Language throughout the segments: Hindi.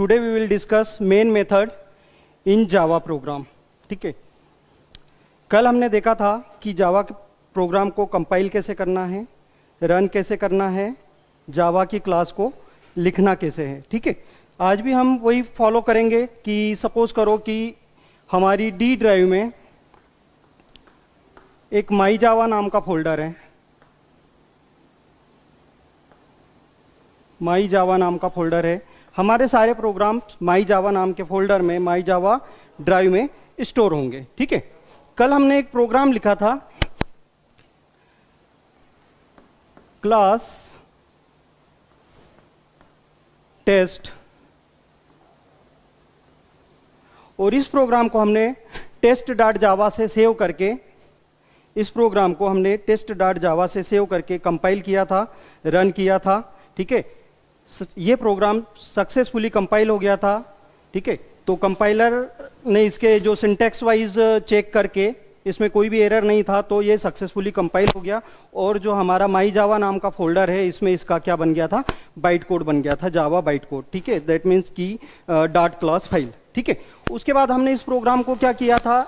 Today we will discuss main method in Java program ठीक है? कल हमने देखा था कि जावा प्रोग्राम को कंपाइल कैसे करना है रन कैसे करना है जावा की क्लास को लिखना कैसे है। ठीक है? आज भी हम वही फॉलो करेंगे कि सपोज़ करो कि हमारी डी ड्राइव में एक माई जावा नाम का फोल्डर है। माई जावा नाम का फोल्डर है। हमारे सारे प्रोग्राम माई जावा नाम के फोल्डर में माई जावा ड्राइव में स्टोर होंगे, ठीक है? कल हमने एक प्रोग्राम लिखा था। क्लास टेस्ट और इस प्रोग्राम को हमने टेस्ट डॉट जावा से सेव करके, इस प्रोग्राम को हमने टेस्ट डॉट जावा से सेव करके कंपाइल किया था रन किया था, ठीक है? ये प्रोग्राम सक्सेसफुली कंपाइल हो गया था, ठीक है? तो कंपाइलर ने इसके जो सिंटेक्स वाइज चेक करके, इसमें कोई भी एरर नहीं था तो ये सक्सेसफुली कंपाइल हो गया। और जो हमारा माई जावा नाम का फोल्डर है, इसमें इसका क्या बन गया था? बाइट कोड बन गया था जावा बाइट कोड ठीक है? दैट मीन्स की डॉट क्लास फ़ाइल ठीक है? उसके बाद हमने इस प्रोग्राम को क्या किया था?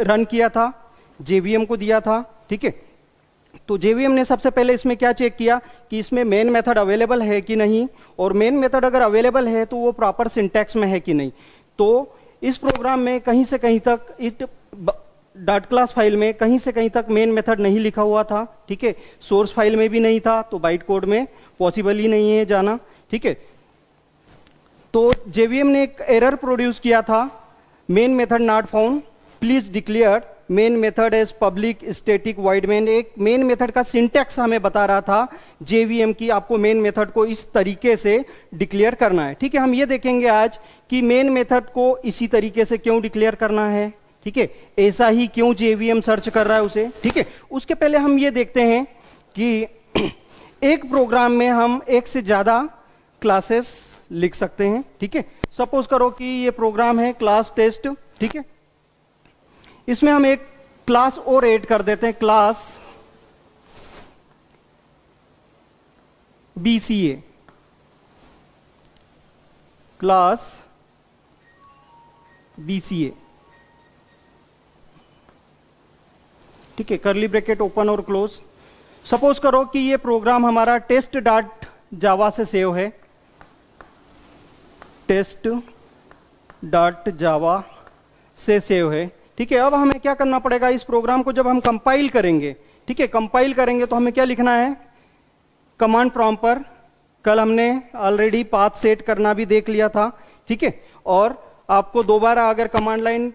रन किया था जेवीएम को दिया था, ठीक है? तो जेवीएम ने सबसे पहले इसमें क्या चेक किया कि इसमें मेन मेथड अवेलेबल है कि नहीं? और मेन मेथड अगर अवेलेबल है तो वो प्रॉपर सिंटैक्स में है कि नहीं? तो इस प्रोग्राम में कहीं से कहीं तक इट डॉट क्लास फ़ाइल में कहीं से कहीं तक मेन मेथड नहीं लिखा हुआ था, ठीक है? सोर्स फ़ाइल में भी नहीं था तो बाइट कोड में पॉसिबल ही नहीं है जाना, ठीक है? तो जेवीएम ने एक एरर प्रोड्यूस किया था main method not found please declare main method as public static void main एक मेन मेथड का सिंटेक्स हमें बता रहा था जेवीएम की आपको मेन मेथड को इस तरीके से डिक्लेयर करना है ठीक है हम ये देखेंगे आज कि मेन मेथड को इसी तरीके से क्यों डिक्लेयर करना है ठीक है ऐसा ही क्यों जेवीएम सर्च कर रहा है उसे ठीक है उसके पहले हम ये देखते हैं कि एक प्रोग्राम में हम एक से ज़्यादा क्लासेस लिख सकते हैं ठीक है सपोज़ करो कि ये प्रोग्राम है क्लास टेस्ट ठीक है इसमें हम एक क्लास और ऐड कर देते हैं class B C A class BCA ठीक है करली ब्रैकेट ओपन और क्लोज सपोज़ करो कि ये प्रोग्राम हमारा टेस्ट डॉट जावा से सेव है. टेस्ट डॉट जावा से सेव है. ठीक है, अब हमें क्या करना पड़ेगा इस प्रोग्राम को जब हम कंपाइल करेंगे? ठीक है कंपाइल करेंगे तो हमें क्या लिखना है? कमांड प्रॉम पर कल हमने ऑलरेडी पाथ सेट करना भी देख लिया था, ठीक है? और आपको दोबारा अगर कमांड लाइन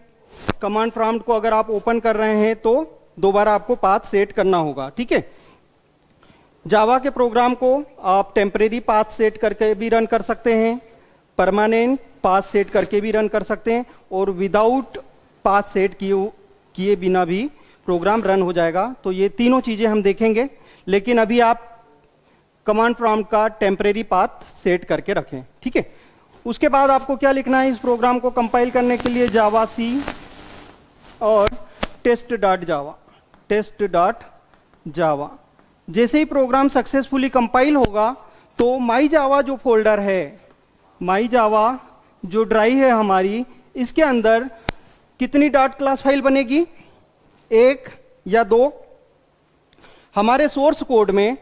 कमांड प्रॉम्प्ट को अगर आप ओपन कर रहे हैं तो दोबारा आपको पाथ सेट करना होगा, ठीक है? जावा के प्रोग्राम को आप टेम्परेरी पाथ सेट करके भी रन कर सकते हैं परमानेंट पाथ सेट करके भी रन कर सकते हैं, और विदाउट पाथ सेट किए किए बिना भी प्रोग्राम रन हो जाएगा। तो ये तीनों चीज़ें हम देखेंगे, लेकिन अभी आप कमांड प्रॉम्प्ट का टेम्परेरी पाथ सेट करके रखें, ठीक है? उसके बाद आपको क्या लिखना है इस प्रोग्राम को कंपाइल करने के लिए? जावा सी और test dot Java, test dot Java. जैसे ही प्रोग्राम सक्सेसफुली कंपाइल होगा तो माई जावा जो फोल्डर है, माई जावा जो ड्राइव है हमारी, इसके अंदर कितनी डॉट क्लास फ़ाइल बनेगी? एक या दो? हमारे सोर्स कोड में,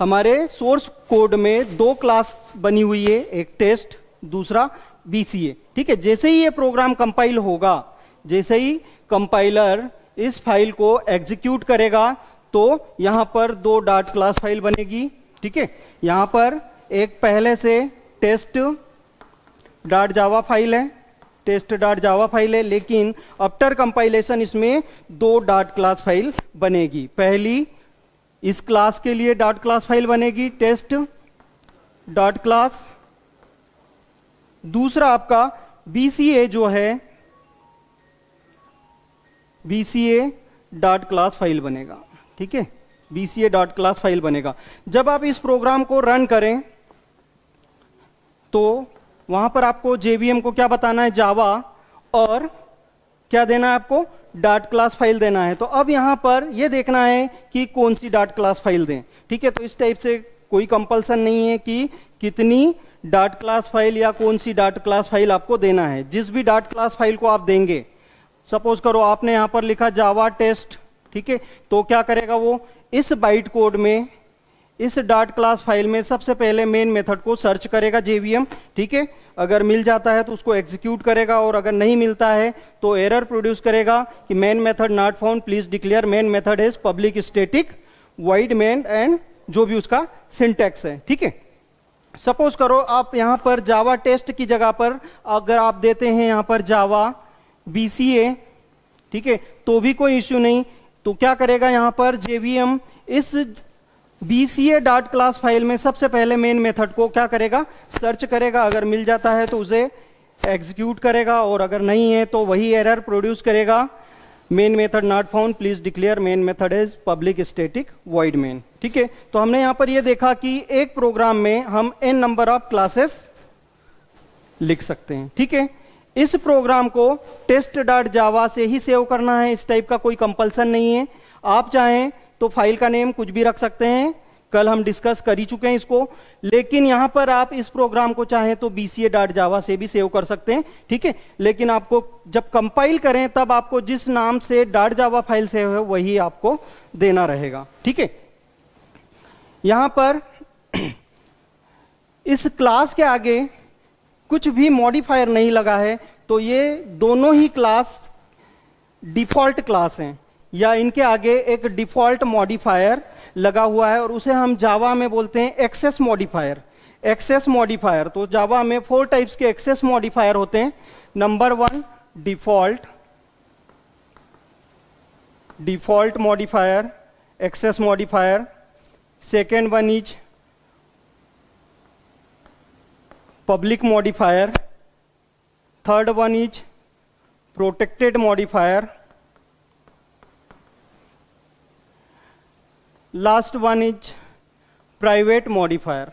हमारे सोर्स कोड में दो क्लास बनी हुई है, एक टेस्ट दूसरा बीसीए ठीक है, जैसे ही ये प्रोग्राम कंपाइल होगा, जैसे ही कंपाइलर इस फ़ाइल को एग्जीक्यूट करेगा तो यहाँ पर दो डॉट क्लास फ़ाइल बनेगी। ठीक है, यहाँ पर एक पहले से टेस्ट डॉट जावा फ़ाइल है। टेस्ट डॉट जावा फ़ाइल है, लेकिन आफ्टर कंपाइलेशन इसमें दो डॉट क्लास फ़ाइल बनेगी। पहली, इस क्लास के लिए डॉट क्लास फ़ाइल बनेगी टेस्ट डॉट क्लास दूसरा आपका बीसीए जो है बीसीए डॉट क्लास फ़ाइल बनेगा, ठीक है? बीसीए डॉट क्लास फ़ाइल बनेगा। जब आप इस प्रोग्राम को रन करें तो वहाँ पर आपको जेवीएम को क्या बताना है? जावा और क्या देना है आपको? डाट क्लास फ़ाइल देना है। तो अब यहाँ पर यह देखना है कि कौन सी डाट क्लास फ़ाइल दें। ठीक है तो इस टाइप से कोई कंपल्सन नहीं है कि कितनी डाट क्लास फ़ाइल या कौन सी डाट क्लास फ़ाइल आपको देना है। जिस भी डाट क्लास फ़ाइल को आप देंगे, सपोज़ करो आपने यहाँ पर लिखा जावा टेस्ट, ठीक है तो क्या करेगा वो? इस बाइट कोड में इस डाट क्लास फ़ाइल में सबसे पहले मेन मेथड को सर्च करेगा जेवीएम ठीक है? अगर मिल जाता है तो उसको एग्जीक्यूट करेगा और अगर नहीं मिलता है तो एरर प्रोड्यूस करेगा कि main method not found please declare main method is public static void main and जो भी उसका सिंटेक्स है, ठीक है? सपोज़ करो आप यहाँ पर जावा टेस्ट की जगह पर अगर आप देते हैं यहाँ पर जावा बीसीए ठीक है? तो भी कोई इश्यू नहीं। तो क्या करेगा यहाँ पर जेवीएम इस बीसीए डॉट क्लास फ़ाइल में सबसे पहले मेन मेथड को क्या करेगा? सर्च करेगा, अगर मिल जाता है तो उसे एग्जीक्यूट करेगा, और अगर नहीं है तो वही एरर प्रोड्यूस करेगा। Main method not found please declare main method is public static void main ठीक है? तो हमने यहाँ पर यह देखा कि एक प्रोग्राम में हम एन नंबर ऑफ़ क्लासेस लिख सकते हैं। ठीक है? इस प्रोग्राम को टेस्ट डॉट जावा से ही सेव करना है। इस टाइप का कोई कंपल्सन नहीं है। आप चाहें तो फ़ाइल का नेम कुछ भी रख सकते हैं। कल हम डिस्कस कर ही चुके हैं इसको। लेकिन यहाँ पर आप इस प्रोग्राम को चाहें तो जावा से भी सेव कर सकते हैं, ठीक है? लेकिन आपको जब कंपाइल करें, तब आपको जिस नाम से डॉट जावा फ़ाइल सेव है, वही आपको देना रहेगा, ठीक है? यहाँ पर इस क्लास के आगे कुछ भी मॉडिफायर नहीं लगा है तो ये दोनों ही क्लास डिफ़ॉल्ट क्लास हैं। या इनके आगे एक डिफ़ॉल्ट मॉडिफायर लगा हुआ है और उसे हम जावा में बोलते हैं एक्सेस मॉडिफायर। एक्सेस मॉडिफायर तो जावा में फोर टाइप्स के एक्सेस मॉडिफायर होते हैं। Number one, default. Default modifier, access modifier. Second one is public modifier. Third one is protected modifier last one is private modifier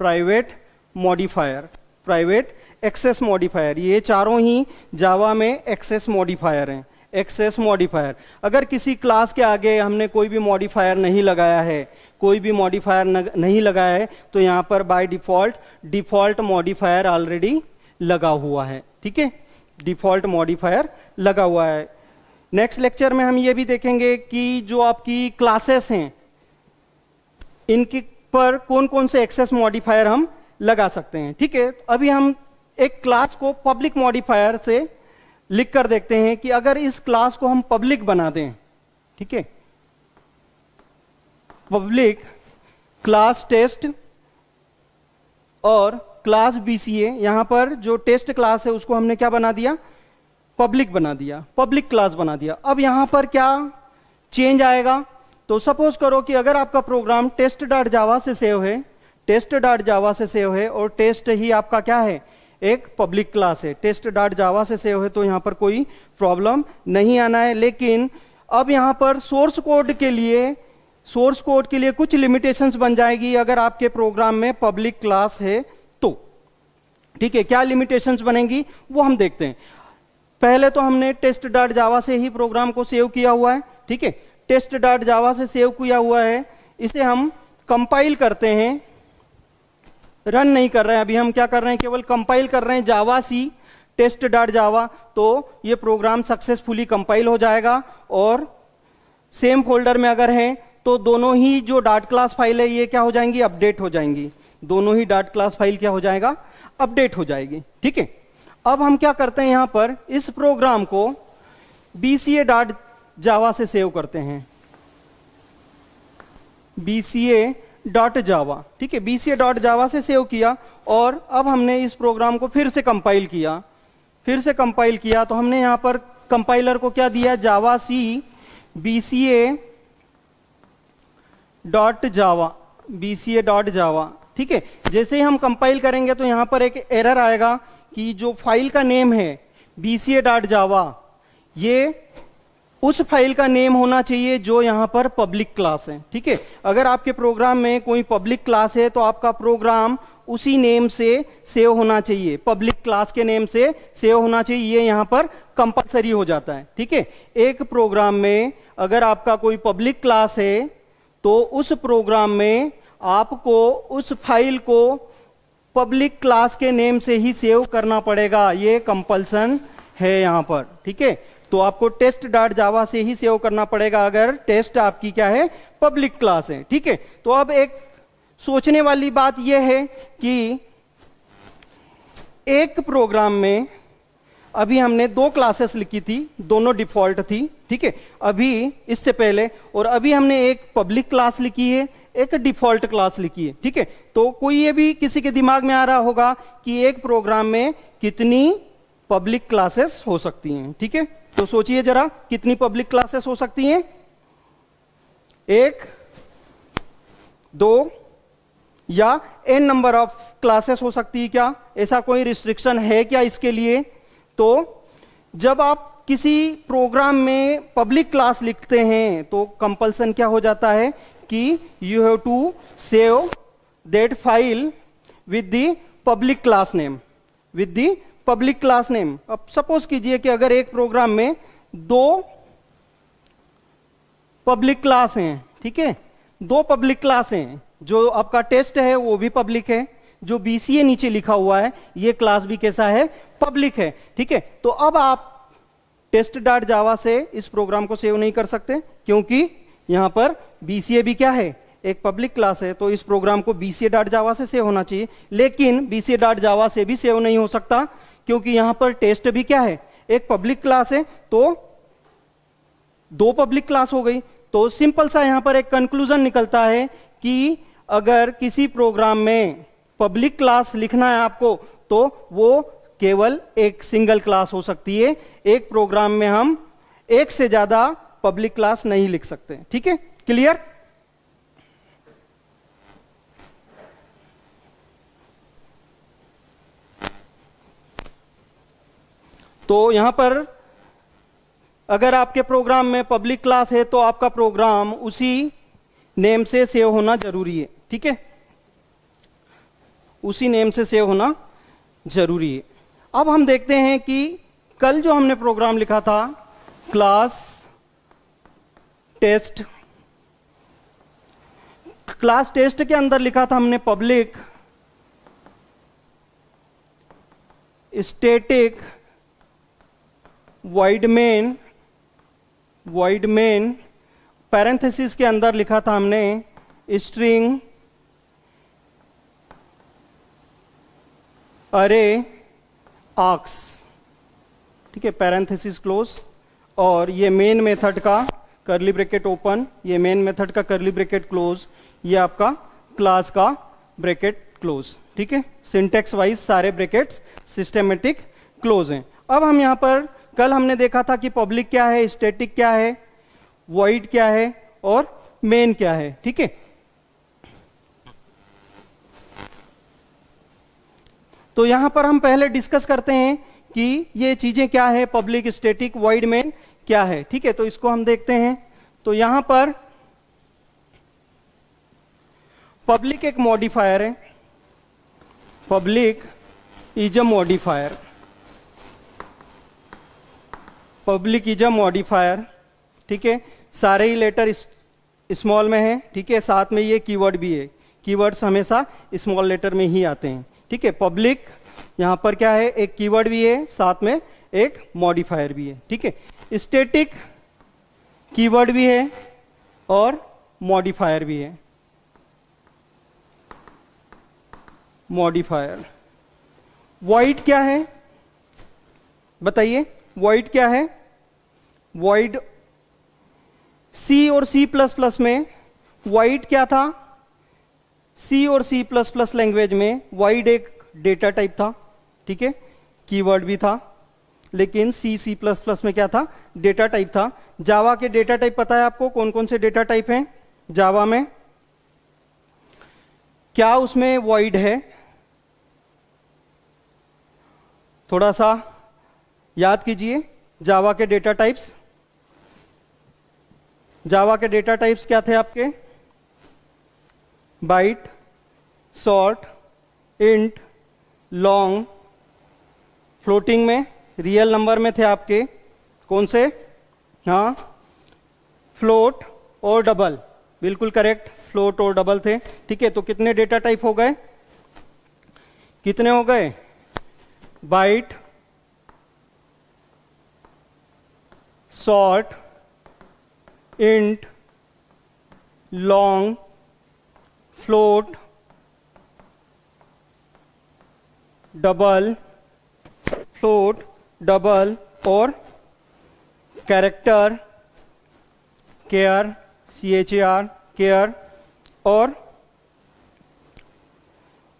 private modifier private access modifier ये चारों ही जावा में एक्सेस मॉडिफायर हैं एक्सेस मॉडिफायर अगर किसी क्लास के आगे हमने कोई भी मॉडिफायर नहीं लगाया है, कोई भी मॉडिफायर नहीं लगाया है तो यहाँ पर by default default modifier already लगा हुआ है, ठीक है? डिफ़ॉल्ट मॉडिफायर लगा हुआ है। नेक्स्ट लेक्चर में हम ये भी देखेंगे कि जो आपकी क्लासेस हैं इनके पर कौन कौन से एक्सेस मॉडिफायर हम लगा सकते हैं, ठीक है? अभी हम एक क्लास को पब्लिक मॉडिफायर से लिख कर देखते हैं कि अगर इस क्लास को हम पब्लिक बना दें, ठीक है? पब्लिक क्लास टेस्ट और क्लास बीसीए यहाँ पर जो टेस्ट क्लास है उसको हमने क्या बना दिया? पब्लिक बना दिया पब्लिक क्लास बना दिया। अब यहाँ पर क्या चेंज आएगा? तो सपोज़ करो कि अगर आपका प्रोग्राम टेस्ट डॉट जावा से सेव है, टेस्ट डॉट जावा से सेव है और टेस्ट ही आपका क्या है? एक पब्लिक क्लास है। टेस्ट डॉट जावा से सेव है तो यहाँ पर कोई प्रॉब्लम नहीं आना है। लेकिन अब यहाँ पर सोर्स कोड के लिए, सोर्स कोड के लिए कुछ लिमिटेशंस बन जाएगी अगर आपके प्रोग्राम में पब्लिक क्लास है तो। ठीक है, क्या लिमिटेशंस बनेंगी वो हम देखते हैं। पहले तो हमने टेस्ट डॉट जावा से ही प्रोग्राम को सेव किया हुआ है। ठीक है टेस्ट डॉट जावा से सेव किया हुआ है। इसे हम कंपाइल करते हैं। रन नहीं कर रहे हैं। अभी हम क्या कर रहे हैं? केवल कंपाइल कर रहे हैं जावा सी टेस्ट डॉट जावा तो ये प्रोग्राम सक्सेसफुली कंपाइल हो जाएगा। और सेम फोल्डर में अगर है तो दोनों ही जो डॉट क्लास फ़ाइल है, ये क्या हो जाएँगी? अपडेट हो जाएँगी। दोनों ही डॉट क्लास फ़ाइल क्या हो जाएगा? अपडेट हो जाएगी। ठीक है? अब हम क्या करते हैं यहाँ पर? इस प्रोग्राम को बीसीए डॉट जावा से सेव करते हैं। बीसीए डॉट जावा ठीक है? बीसीए डॉट जावा से सेव किया और अब हमने इस प्रोग्राम को फिर से कंपाइल किया। फिर से कंपाइल किया तो हमने यहाँ पर कंपाइलर को क्या दिया? Java C BCA dot Java BCA dot Java ठीक है? जैसे ही हम कंपाइल करेंगे तो यहाँ पर एक एरर आएगा कि जो फ़ाइल का नेम है बीसीए डॉट जावा ये उस फ़ाइल का नेम होना चाहिए जो यहाँ पर पब्लिक क्लास है, ठीक है? अगर आपके प्रोग्राम में कोई पब्लिक क्लास है तो आपका प्रोग्राम उसी नेम से सेव होना चाहिए। पब्लिक क्लास के नेम से सेव होना चाहिए। ये यहाँ पर कंपलसरी हो जाता है, ठीक है? एक प्रोग्राम में अगर आपका कोई पब्लिक क्लास है तो उस प्रोग्राम में आपको उस फ़ाइल को पब्लिक क्लास के नेम से ही सेव करना पड़ेगा। ये कंपल्सन है यहाँ पर, ठीक है? तो आपको टेस्ट डॉट जावा से ही सेव करना पड़ेगा अगर टेस्ट आपकी क्या है? पब्लिक क्लास है, ठीक है? तो अब एक सोचने वाली बात यह है कि एक प्रोग्राम में अभी हमने दो क्लासेस लिखी थी, दोनों डिफ़ॉल्ट थी, ठीक है? अभी इससे पहले और अभी हमने एक पब्लिक क्लास लिखी है, एक डिफ़ॉल्ट क्लास लिखी है, ठीक है? तो कोई ये भी किसी के दिमाग में आ रहा होगा कि एक प्रोग्राम में कितनी पब्लिक क्लासेस हो सकती हैं, ठीक है? तो सोचिए जरा, कितनी पब्लिक क्लासेस हो सकती हैं? एक, दो, या एन नंबर ऑफ़ क्लासेस हो सकती है क्या? ऐसा कोई रिस्ट्रिक्शन है क्या इसके लिए? तो जब आप किसी प्रोग्राम में पब्लिक क्लास लिखते हैं तो कंपल्सन क्या हो जाता है कि you have to save that file with the public class name with the public class name अब सपोज़ कीजिए कि अगर एक प्रोग्राम में दो पब्लिक क्लास हैं, ठीक है? दो पब्लिक क्लास हैं, जो आपका टेस्ट है, वो भी पब्लिक है, जो बीसीए नीचे लिखा हुआ है, ये क्लास भी कैसा है? पब्लिक है, ठीक है? तो अब आप टेस्ट डॉट जावा से इस प्रोग्राम को सेव नहीं कर सकते, क्योंकि यहाँ पर बीसीए भी क्या है? एक पब्लिक क्लास है तो इस प्रोग्राम को बीसीए डॉट जावा से सेव होना चाहिए। लेकिन बीसीए डॉट जावा से भी सेव नहीं हो सकता। क्योंकि यहाँ पर टेस्ट भी क्या है? एक पब्लिक क्लास है तो दो पब्लिक क्लास हो गई। तो सिंपल सा यहाँ पर एक कंक्लूजन निकलता है कि अगर किसी प्रोग्राम में पब्लिक क्लास लिखना है आपको तो वो केवल एक सिंगल क्लास हो सकती है। एक प्रोग्राम में हम एक से ज़्यादा पब्लिक क्लास नहीं लिख सकते। ठीक है? क्लियर? तो यहाँ पर अगर आपके प्रोग्राम में पब्लिक क्लास है तो आपका प्रोग्राम उसी नेम से सेव होना ज़रूरी है, ठीक है? उसी नेम से सेव होना ज़रूरी है। अब हम देखते हैं कि कल जो हमने प्रोग्राम लिखा था क्लास टेस्ट क्लास टेस्ट के अंदर लिखा था हमने public static void main void main parenthesis के अंदर लिखा था हमने स्ट्रिंग अरे आक्स ठीक है पैरेंथेसिस क्लोज और ये मेन मेथड का करली ब्रेकेट ओपन ये मेन मेथड का करली ब्रेकेट क्लोज ये आपका क्लास का ब्रेकेट क्लोज ठीक है सिंटेक्स वाइज सारे ब्रेकेट्स सिस्टेमेटिक क्लोज हैं। अब हम यहाँ पर कल हमने देखा था कि पब्लिक क्या है स्टेटिक क्या है वॉइड क्या है और मेन क्या है, ठीक है? तो यहाँ पर हम पहले डिस्कस करते हैं कि ये चीज़ें क्या है पब्लिक स्टेटिक वाइड मेन क्या है, ठीक है? तो इसको हम देखते हैं। तो यहाँ पर पब्लिक एक मॉडिफायर है। Public is a modifier public is a modifier ठीक है? सारे ही लेटर स्मॉल में है, ठीक है? साथ में ये कीवर्ड भी है। कीवर्ड्स हमेशा स्मॉल लेटर में ही आते हैं, ठीक है? पब्लिक यहाँ पर क्या है? एक कीवर्ड भी है, साथ में एक मॉडिफायर भी है, ठीक है? स्टेटिक कीवर्ड भी है और मॉडिफायर भी है। मॉडिफायर वाइट क्या है? बताइए वाइट क्या है? वॉइड सी और प्लस में वाइड क्या था? सी और प्लस लैंग्वेज में वाइड एक डेटा टाइप था, ठीक है? कीवर्ड भी था, लेकिन प्लस प्लस में क्या था? डेटा टाइप था। जावा के डेटा टाइप पता है आपको? कौन कौन से डेटा टाइप हैं? जावा में। क्या उसमें वाइड है? थोड़ा सा याद कीजिए जावा के डेटा टाइप्स जावा के डेटा टाइप्स क्या थे आपके? Byte short int long floating में रियल नंबर में थे आपके। कौन से? हाँ फ्लोट और डबल बिल्कुल करेक्ट फ्लोट और डबल थे। ठीक है तो कितने डेटा टाइप हो गए? कितने हो गए? Byte short int long float double float double और character char C H A R char और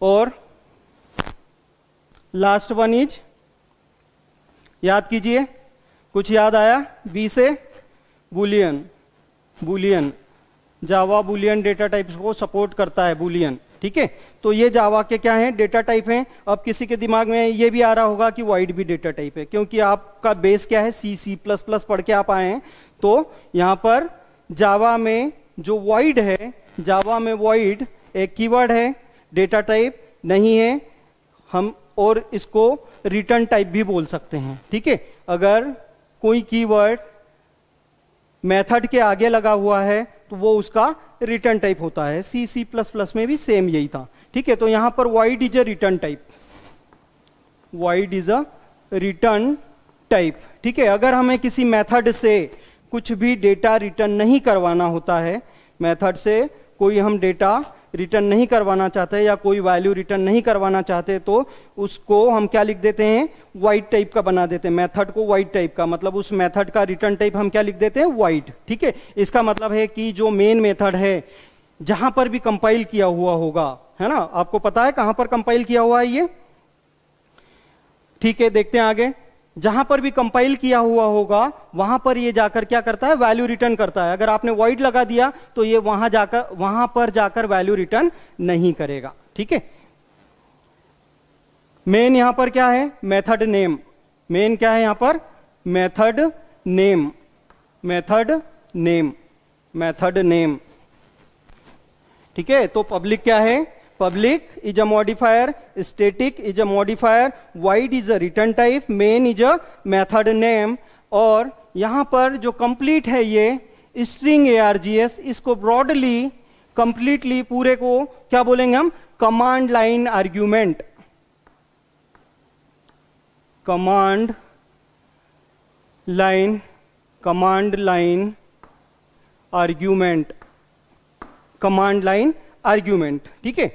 और लास्ट वन इज़ याद कीजिए, कुछ याद आया? बी से boolean boolean Java boolean data types को सपोर्ट करता है बुलियन ठीक है? तो ये जावा के क्या हैं? डेटा टाइप हैं। अब किसी के दिमाग में ये भी आ रहा होगा कि वाइड भी डेटा टाइप है, क्योंकि आपका बेस क्या है? सी सी प्लस प्लस पढ़ के आप आए हैं। तो यहाँ पर जावा में जो वाइड है जावा में वाइड एक कीवर्ड है डेटा टाइप नहीं है, हम और इसको रिटर्न टाइप भी बोल सकते हैं, ठीक है? अगर कोई कीवर्ड मेथड के आगे लगा हुआ है तो वो उसका रिटर्न टाइप होता है। सी सी प्लस प्लस में भी सेम यही था। ठीक है तो यहाँ पर void is a return type void is a return type ठीक है, अगर हमें किसी मेथड से कुछ भी डेटा रिटर्न नहीं करवाना होता है मेथड से कोई हम डेटा रिटर्न नहीं करवाना चाहते या कोई वैल्यू रिटर्न नहीं करवाना चाहते तो उसको हम क्या लिख देते हैं? वाइट टाइप का बना देते हैं। मेथड को वाइट टाइप का मतलब उस मेथड का रिटर्न टाइप हम क्या लिख देते हैं? वाइट ठीक है? इसका मतलब है कि जो मेन मेथड है, जहाँ पर भी कंपाइल किया हुआ होगा, है ना? आपको पता है कहाँ पर कंपाइल किया हुआ है ये? ठीक है, देखते हैं आगे। जहाँ पर भी कंपाइल किया हुआ होगा, वहाँ पर ये जाकर क्या करता है? वैल्यू रिटर्न करता है। अगर आपने वाइड लगा दिया तो ये वहाँ जाकर, वहाँ पर जाकर वैल्यू रिटर्न नहीं करेगा। ठीक है? मेन यहाँ पर क्या है? मेथड नेम मेन क्या है यहाँ पर? Method name method name method name ठीक है? तो पब्लिक क्या है? Public is a modifier, static is a modifier void is a return type, main is a method name, और यहाँ पर जो कंप्लीट है ये स्ट्रिंग एआरजीएस इसको ब्रॉडली कंप्लीटली पूरे को क्या बोलेंगे हम? Command line argument command line command line argument command line argument ठीक है?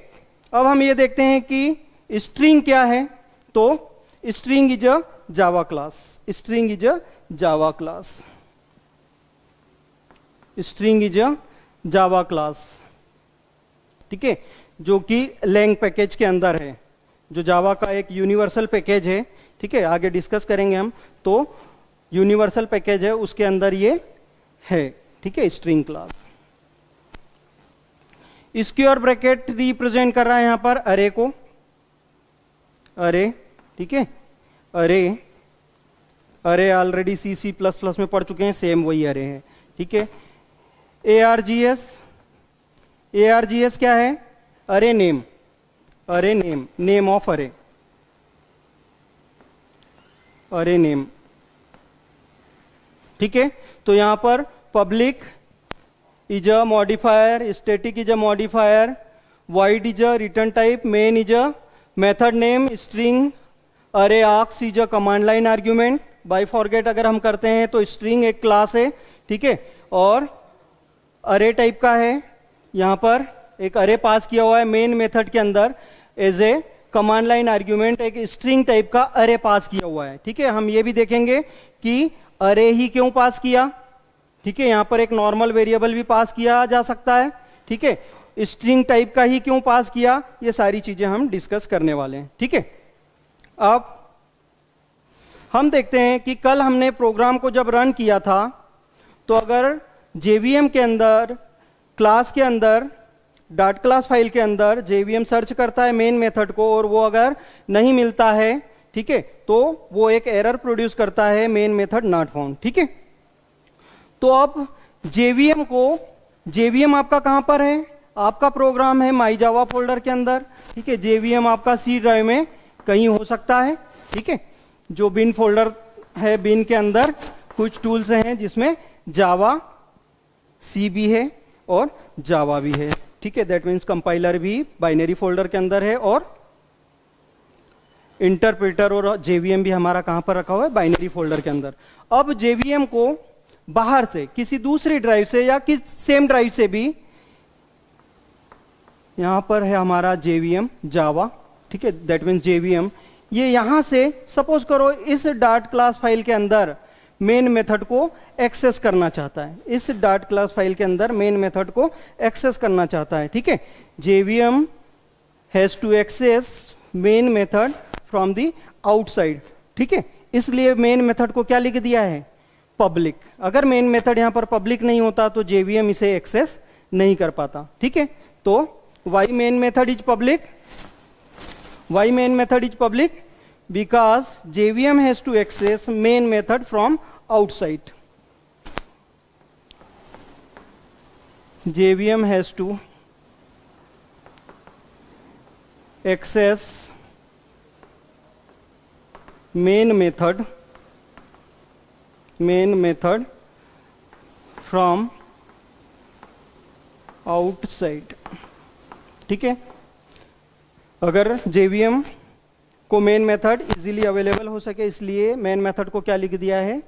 अब हम ये देखते हैं कि स्ट्रिंग क्या है? तो string is a Java class string is a Java class string is a Java class ठीक है? जो कि लैंग पैकेज के अंदर है। जो जावा का एक यूनिवर्सल पैकेज है, ठीक है? आगे डिस्कस करेंगे हम। तो यूनिवर्सल पैकेज है, उसके अंदर ये है, ठीक है? String class square bracket represent कर रहा है यहाँ पर अरे को। अरे, ठीक है? Array array already C C plus plus में पढ़ चुके हैं सेम वही अरे है, ठीक है? A R G S A R G S क्या है? अरे नेम अरे नेम नेम ऑफ़ अरे अरे नेम ठीक है? तो यहाँ पर public is a modifier, static is a modifier, void is a return type, main is a method name, string, array args is a command line argument. By forget अगर हम करते हैं तो स्ट्रिंग एक क्लास है ठीक है? और अरे टाइप का है यहाँ पर एक अरे पास किया हुआ है मेन मेथड के अंदर as a command line argument एक स्ट्रिंग टाइप का अरे पास किया हुआ है ठीक है? हम ये भी देखेंगे कि अरे ही क्यों पास किया? ठीक है, यहाँ पर एक नॉर्मल वेरिएबल भी पास किया जा सकता है, ठीक है? स्ट्रिंग टाइप का ही क्यों पास किया? ये सारी चीज़ें हम डिस्कस करने वाले हैं, ठीक है? अब हम देखते हैं कि कल हमने प्रोग्राम को जब रन किया था तो अगर जेवीएम के अंदर क्लास के अंदर डॉट क्लास फ़ाइल के अंदर जेवीएम सर्च करता है मेन मेथड को और वो अगर नहीं मिलता है, ठीक है? तो वो एक एरर प्रोड्यूस करता है मेन मेथड नॉट फाउंड ठीक है? तो अब जेवीएम को, जेवीएम आपका कहाँ पर है? आपका प्रोग्राम है माई जावा फोल्डर के अंदर, ठीक है? जेवीएम आपका सी ड्राइव में कहीं हो सकता है, ठीक है? जो बिन फोल्डर है, बिन के अंदर कुछ टूल्स हैं जिसमें जावा सी भी है और जावा भी है, ठीक है? दैट मीन्स कंपाइलर भी बाइनरी फोल्डर के अंदर है और इंटरप्रेटर और जेवीएम भी हमारा कहाँ पर रखा हुआ है? बाइनरी फोल्डर के अंदर। अब जेवीएम को बाहर से, किसी दूसरी ड्राइव से या किस सेम ड्राइव से भी, यहाँ पर है हमारा जेवीएम जावा ठीक है? दैट मीन जेवीएम ये यहाँ से सपोज़ करो इस डाट क्लास फ़ाइल के अंदर मेन मेथड को एक्सेस करना चाहता है। इस डाट क्लास फ़ाइल के अंदर मेन मेथड को एक्सेस करना चाहता है, ठीक है? JVM has to access main method from the outside ठीक है? इसलिए मेन मेथड को क्या लिख दिया है? पब्लिक अगर मेन मेथड यहाँ पर पब्लिक नहीं होता तो जेवीएम इसे एक्सेस नहीं कर पाता। ठीक है? तो why main method is public why main method is public because JVM has to access main method from outside. JVM has to access main method main method from outside. ठीक है? अगर JVM को मेन मेथड इजीली अवेलेबल हो सके, इसलिए मेन मेथड को क्या लिख दिया है?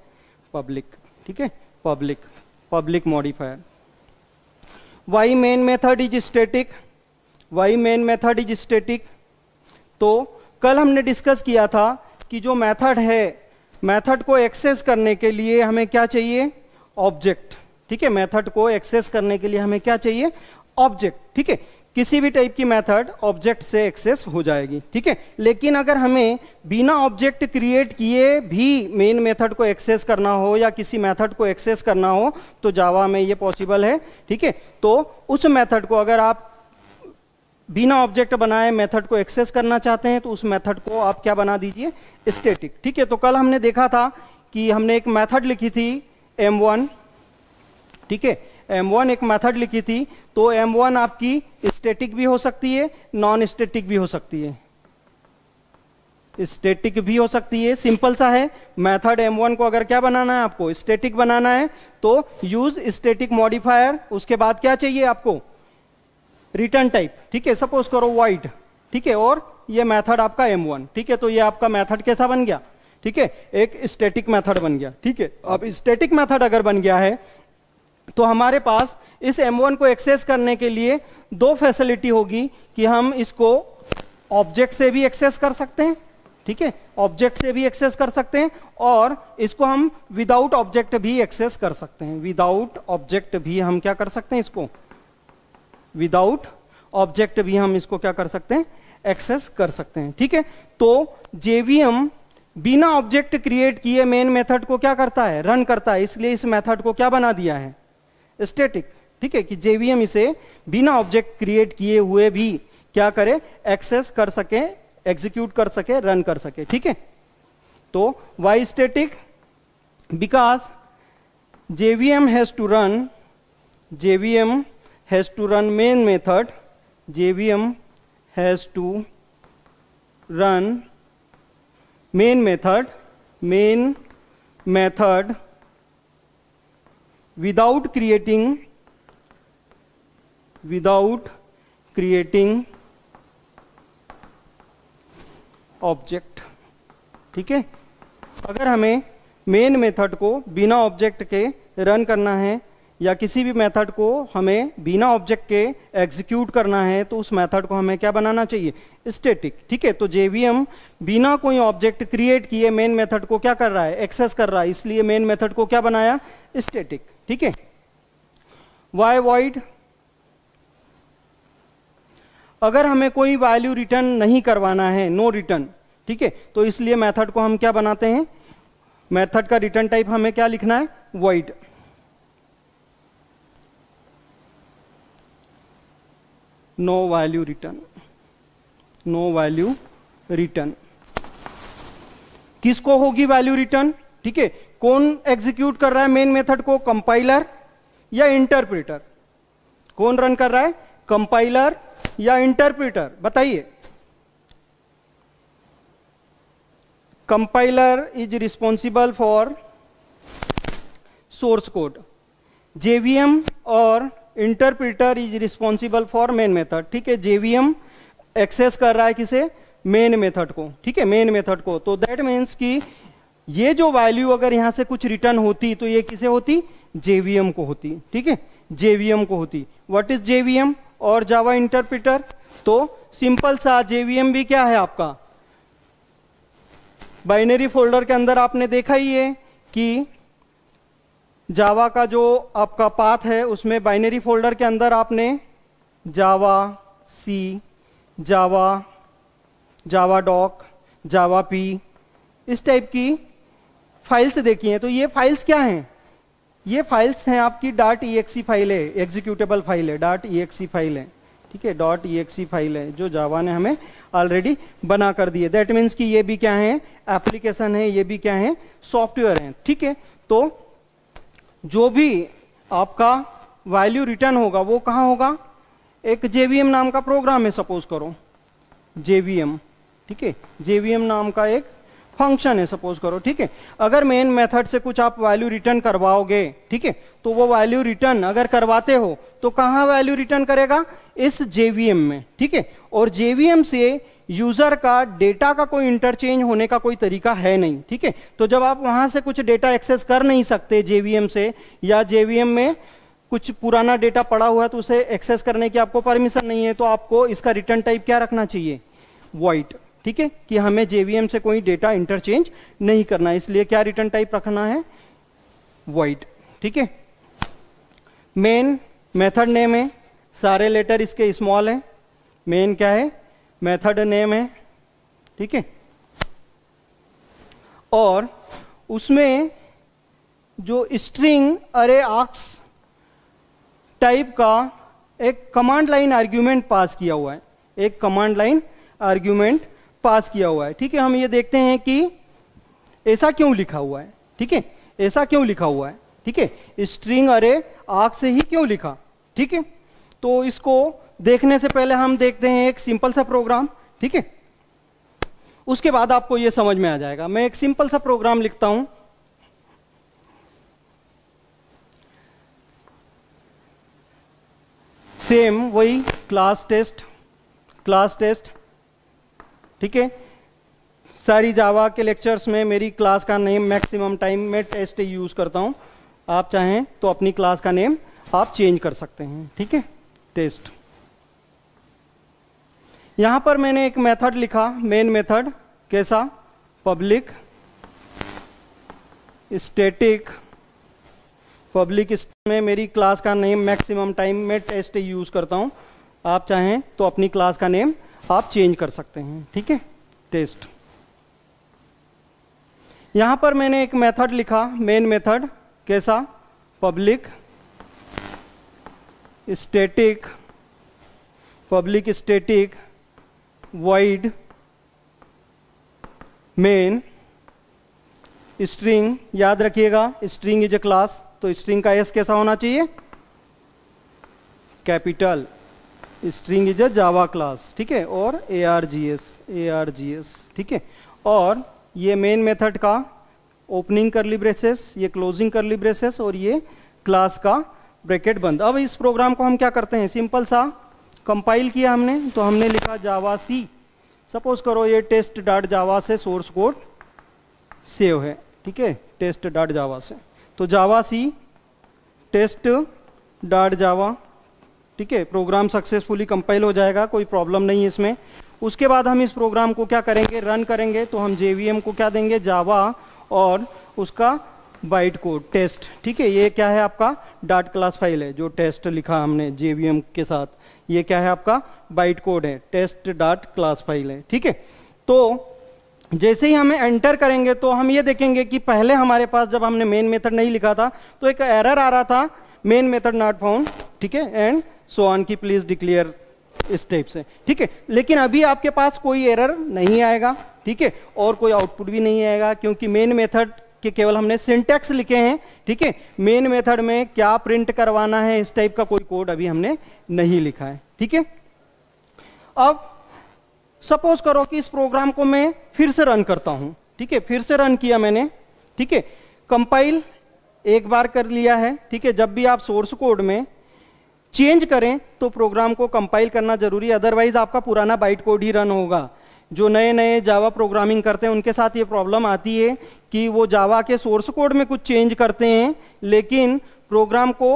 पब्लिक ठीक है? Public public modifier why main method is static why main method is static तो कल हमने डिस्कस किया था कि जो मेथड है मेथड को एक्सेस करने के लिए हमें क्या चाहिए? ऑब्जेक्ट। ठीक है, मेथड को एक्सेस करने के लिए हमें क्या चाहिए? ऑब्जेक्ट। ठीक है, किसी भी टाइप की मेथड ऑब्जेक्ट से एक्सेस हो जाएगी। ठीक है, लेकिन अगर हमें बिना ऑब्जेक्ट क्रिएट किए भी मेन मेथड को एक्सेस करना हो या किसी मेथड को एक्सेस करना हो तो जावा में ये पॉसिबल है। ठीक है तो उस मेथड को अगर आप बिना ऑब्जेक्ट बनाए मेथड को एक्सेस करना चाहते हैं तो उस मेथड को आप क्या बना दीजिए? स्टेटिक ठीक है तो कल हमने देखा था कि हमने एक मेथड लिखी थी M1 ठीक है M1 एक मेथड लिखी थी तो M1 आपकी स्टेटिक भी हो सकती है नॉन स्टेटिक भी हो सकती है। स्टेटिक भी हो सकती है सिंपल सा है। मेथड M1 को अगर क्या बनाना है आपको? स्टेटिक बनाना है तो यूज़ स्टेटिक मॉडिफायर उसके बाद क्या चाहिए आपको? रिटर्न टाइप ठीक है? सपोज़ करो वाइट ठीक है? और ये मेथड आपका M1 ठीक है? तो ये आपका मेथड कैसा बन गया? ठीक है? एक स्टेटिक मेथड बन गया, ठीक है? अब स्टेटिक मेथड अगर बन गया है तो हमारे पास इस M1 को एक्सेस करने के लिए दो फैसिलिटी होगी कि हम इसको ऑब्जेक्ट से भी एक्सेस कर सकते हैं, ठीक है? ऑब्जेक्ट से भी एक्सेस कर सकते हैं और इसको हम विदाउट ऑब्जेक्ट भी एक्सेस कर सकते हैं। विदाउट ऑब्जेक्ट भी हम क्या कर सकते हैं इसको? विदाउट ऑब्जेक्ट भी हम इसको क्या कर सकते हैं? एक्सेस कर सकते हैं, ठीक है? तो जेवीएम बिना ऑब्जेक्ट क्रिएट किए मेन मेथड को क्या करता है? रन करता है, इसलिए इस मेथड को क्या बना दिया है? स्टेटिक ठीक है? कि जेवीएम इसे बिना ऑब्जेक्ट क्रिएट किए हुए भी क्या करे? एक्सेस कर सके एग्जीक्यूट कर सके रन कर सके, ठीक है? तो why static because JVM has to run JVM has to run main method JVM has to run main method main method without creating without creating object ठीक है? अगर हमें मेन मेथड को बिना ऑब्जेक्ट के रन करना है या किसी भी मेथड को हमें बिना ऑब्जेक्ट के एग्जीक्यूट करना है तो उस मेथड को हमें क्या बनाना चाहिए? स्टेटिक ठीक है? तो जेवीएम बिना कोई ऑब्जेक्ट क्रिएट किए मेन मेथड को क्या कर रहा है? एक्सेस कर रहा है। इसलिए मेन मेथड को क्या बनाया? स्टेटिक ठीक है? वाई वॉइड अगर हमें कोई वैल्यू रिटर्न नहीं करवाना है नो रिटर्न ठीक है? तो इसलिए मेथड को हम क्या बनाते हैं? मेथड का रिटर्न टाइप हमें क्या लिखना है? Void no value return no value return किसको होगी वैल्यू रिटर्न ठीक है, कौन एग्जीक्यूट कर रहा है मेन मेथड को? कंपाइलर या इंटरप्रेटर कौन रन कर रहा है? कंपाइलर या इंटरप्रेटर बताइए। Compiler is responsible for source code JVM और interpreter is responsible for main method ठीक है जेवीएम एक्सेस कर रहा है किसे? मेन मेथड को। ठीक है मेन मेथड को। तो दैट मीन्स कि ये जो वैल्यू अगर यहाँ से कुछ रिटर्न होती तो ये किसे होती? जेवीएम को होती। ठीक है जेवीएम को होती। व्हाट इज़ जेवीएम और जावा इंटरप्रिटर तो सिंपल सा जेवीएम भी क्या है आपका? बाइनरी फोल्डर के अंदर आपने देखा ही है कि जावा का जो आपका पाथ है, उसमें बाइनरी फोल्डर के अंदर आपने जावा सी जावा जावा डॉक जावा पी इस टाइप की फाइल्स देखी हैं। तो ये फाइल्स क्या हैं? ये फाइल्स हैं आपकी डॉट ई फ़ाइल है एग्जीक्यूटेबल फ़ाइल है डॉट ई फ़ाइल है। ठीक है डॉट ई फ़ाइल है, जो जावा ने हमें ऑलरेडी बना कर दी है। दैट मीन्स कि ये भी क्या है? एप्लीकेशन है, ये भी क्या है? सॉफ्टवेयर है। ठीक है तो जो भी आपका वैल्यू रिटर्न होगा, वो कहाँ होगा? एक जेवीएम नाम का प्रोग्राम है सपोज़ करो। जेवीएम ठीक है? जेवीएम नाम का एक फ़ंक्शन है सपोज़ करो, ठीक है? अगर मेन मेथड से कुछ आप वैल्यू रिटर्न करवाओगे, ठीक है? तो वो वैल्यू रिटर्न अगर करवाते हो तो कहाँ वैल्यू रिटर्न करेगा? इस जेवीएम में, ठीक है? और जेवीएम से यूज़र का डेटा का कोई इंटरचेंज होने का कोई तरीका है नहीं, ठीक है? तो जब आप वहाँ से कुछ डेटा एक्सेस कर नहीं सकते जेवीएम से, या जेवीएम में कुछ पुराना डेटा पड़ा हुआ है तो उसे एक्सेस करने की आपको परमिशन नहीं है तो आपको इसका रिटर्न टाइप क्या रखना चाहिए? वाइट ठीक है? कि हमें जेवीएम से कोई डेटा इंटरचेंज नहीं करना इसलिए क्या रिटर्न टाइप रखना है? वाइट ठीक है? मेन मेथड नेम है, सारे लेटर इसके स्मॉल है। मेन क्या है? मेथड नेम है, ठीक है? और उसमें जो स्ट्रिंग अरे आक्स टाइप का एक कमांड लाइन आर्ग्यूमेंट पास किया हुआ है, एक कमांड लाइन आर्ग्यूमेंट पास किया हुआ है, ठीक है? हम ये देखते हैं कि ऐसा क्यों लिखा हुआ है, ठीक है? ऐसा क्यों लिखा हुआ है, ठीक है? स्ट्रिंग अरे आग से ही क्यों लिखा, ठीक है? तो इसको देखने से पहले हम देखते हैं एक सिंपल सा प्रोग्राम, ठीक है? उसके बाद आपको यह समझ में आ जाएगा। मैं एक सिंपल सा प्रोग्राम लिखता हूँ। सेम वही क्लास टेस्ट क्लास टेस्ट, ठीक है? सारी जावा के लेक्चर्स में मेरी क्लास का नेम मैक्सिमम टाइम में टेस्ट यूज़ करता हूँ। आप चाहें तो अपनी क्लास का नेम आप चेंज कर सकते हैं, ठीक है? टेस्ट। यहाँ पर मैंने एक मेथड लिखा मेन मेथड कैसा? पब्लिक स्टेटिक पब्लिक में मेरी क्लास का नेम मैक्सिमम टाइम में टेस्ट यूज़ करता हूँ। आप चाहें तो अपनी क्लास का नेम आप चेंज कर सकते हैं, ठीक है? टेस्ट यहाँ पर मैंने एक मेथड लिखा मेन मेथड कैसा? Public static public static void main string याद रखिएगा स्ट्रिंग इज़ ए क्लास तो स्ट्रिंग का एस कैसा होना चाहिए? Capital string is a Java class ठीक है? और A R G S A R G S ठीक है? और ये मेन मेथड का ओपनिंग करली ब्रेसेस ये क्लोजिंग करली ब्रेसेस और ये क्लास का ब्रैकेट बंद। अब इस प्रोग्राम को हम क्या करते हैं? सिंपल सा कंपाइल किया हमने तो हमने लिखा जावा सी सपोज़ करो ये टेस्ट डॉट जावा से सोर्स कोड सेव है, ठीक है? टेस्ट डॉट जावा से। तो जावा सी टेस्ट डॉट जावा ठीक है? प्रोग्राम सक्सेसफुली कंपाइल हो जाएगा, कोई प्रॉब्लम नहीं है इसमें। उसके बाद हम इस प्रोग्राम को क्या करेंगे? रन करेंगे तो हम जेवीएम को क्या देंगे? जावा और उसका बाइट कोड टेस्ट ठीक है? ये क्या है आपका? डाट क्लास फ़ाइल है, जो टेस्ट लिखा हमने जेवीएम के साथ। ये क्या है आपका? बाइट कोड है टेस्ट डॉट क्लास फ़ाइल है, ठीक है? तो जैसे ही हमें एंटर करेंगे तो हम ये देखेंगे कि पहले हमारे पास जब हमने मेन मेथड नहीं लिखा था तो एक एरर आ रहा था मेन मेथड नॉट फाउंड ठीक है? एंड सो ऑन की प्लीज़ डिक्लेयर टाइप से ठीक है? लेकिन अभी आपके पास कोई एरर नहीं आएगा, ठीक है? और कोई आउटपुट भी नहीं आएगा, क्योंकि मेन मेथड के केवल हमने सिंटेक्स लिखे हैं, ठीक है? मेन मेथड में क्या प्रिंट करवाना है, इस टाइप का कोई कोड अभी हमने नहीं लिखा है, ठीक है? अब सपोज़ करो कि इस प्रोग्राम को मैं फिर से रन करता हूँ, ठीक है? फिर से रन किया मैंने, ठीक है? कंपाइल एक बार कर लिया है, ठीक है? जब भी आप सोर्स कोड में चेंज करें तो प्रोग्राम को कंपाइल करना ज़रूरी है अदरवाइज़ आपका पुराना बाइट कोड ही रन होगा। जो नए नए जावा प्रोग्रामिंग करते हैं, उनके साथ ये प्रॉब्लम आती है कि वो जावा के सोर्स कोड में कुछ चेंज करते हैं, लेकिन प्रोग्राम को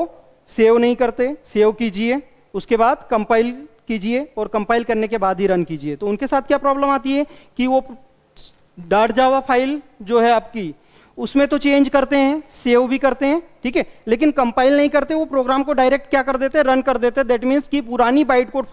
सेव नहीं करते सेव कीजिए, उसके बाद कंपाइल कीजिए और कंपाइल करने के बाद ही रन कीजिए। तो उनके साथ क्या प्रॉब्लम आती है कि वो डाट जावा फ़ाइल जो है आपकी उसमें तो चेंज करते हैं सेव भी करते हैं, ठीक है? लेकिन कंपाइल नहीं करते, वो प्रोग्राम को डायरेक्ट क्या कर देते रन कर देते। दैट मीन्स कि पुरानी बाइट कोड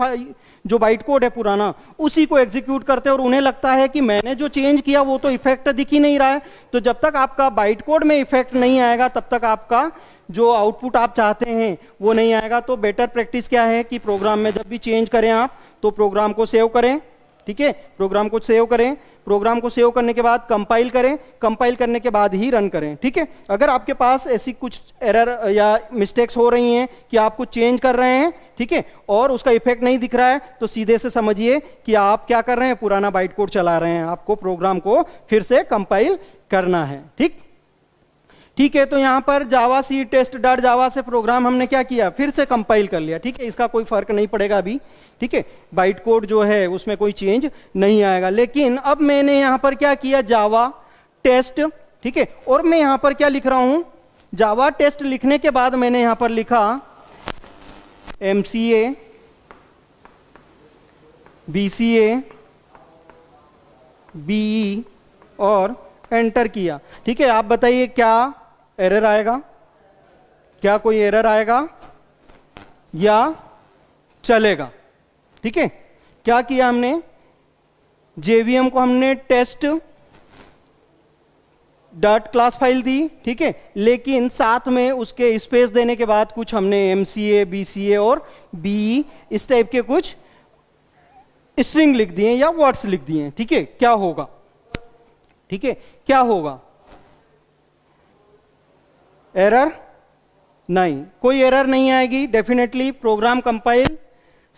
जो बाइट कोड है पुराना, उसी को एग्जीक्यूट करते हैं और उन्हें लगता है कि मैंने जो चेंज किया, वो तो इफ़ेक्ट दिख ही नहीं रहा है। तो जब तक आपका बाइट कोड में इफ़ेक्ट नहीं आएगा, तब तक आपका जो आउटपुट आप चाहते हैं, वो नहीं आएगा। तो बेटर प्रैक्टिस क्या है कि प्रोग्राम में जब भी चेंज करें आप तो प्रोग्राम को सेव करें। ठीक है? प्रोग्राम को सेव करें। प्रोग्राम को सेव करने के बाद कंपाइल करें। कंपाइल करने के बाद ही रन करें। ठीक है? अगर आपके पास ऐसी कुछ एरर या मिस्टेक्स हो रही हैं कि आप कुछ चेंज कर रहे हैं, ठीक है? और उसका इफ़ेक्ट नहीं दिख रहा है तो सीधे से समझिए कि आप क्या कर रहे हैं? पुराना बाइट कोड चला रहे हैं। आपको प्रोग्राम को फिर से कंपाइल करना है। ठीक? ठीक है तो यहाँ पर जावा सी टेस्ट डॉट जावा से प्रोग्राम हमने क्या किया? फिर से कंपाइल कर लिया, ठीक है? इसका कोई फ़र्क नहीं पड़ेगा अभी, ठीक है? बाइट कोड जो है, उसमें कोई चेंज नहीं आएगा। लेकिन अब मैंने यहाँ पर क्या किया? जावा टेस्ट ठीक है? और मैं यहाँ पर क्या लिख रहा हूँ? जावा टेस्ट लिखने के बाद मैंने यहाँ पर लिखा M C A B C A B और एंटर किया। ठीक है, आप बताइए क्या एरर आएगा? क्या कोई एरर आएगा? या चलेगा? ठीक है? क्या किया हमने? जेवीएम को हमने टेस्ट डॉट क्लास फ़ाइल दी, ठीक है? लेकिन साथ में उसके स्पेस देने के बाद कुछ हमने M C A B C ए और बी इस टाइप के कुछ स्ट्रिंग लिख दिए या वर्ड्स लिख दिए, ठीक है? क्या होगा? ठीक है? क्या होगा? एरर नहीं। कोई एरर नहीं आएगी। डेफिनेटली प्रोग्राम कंपाइल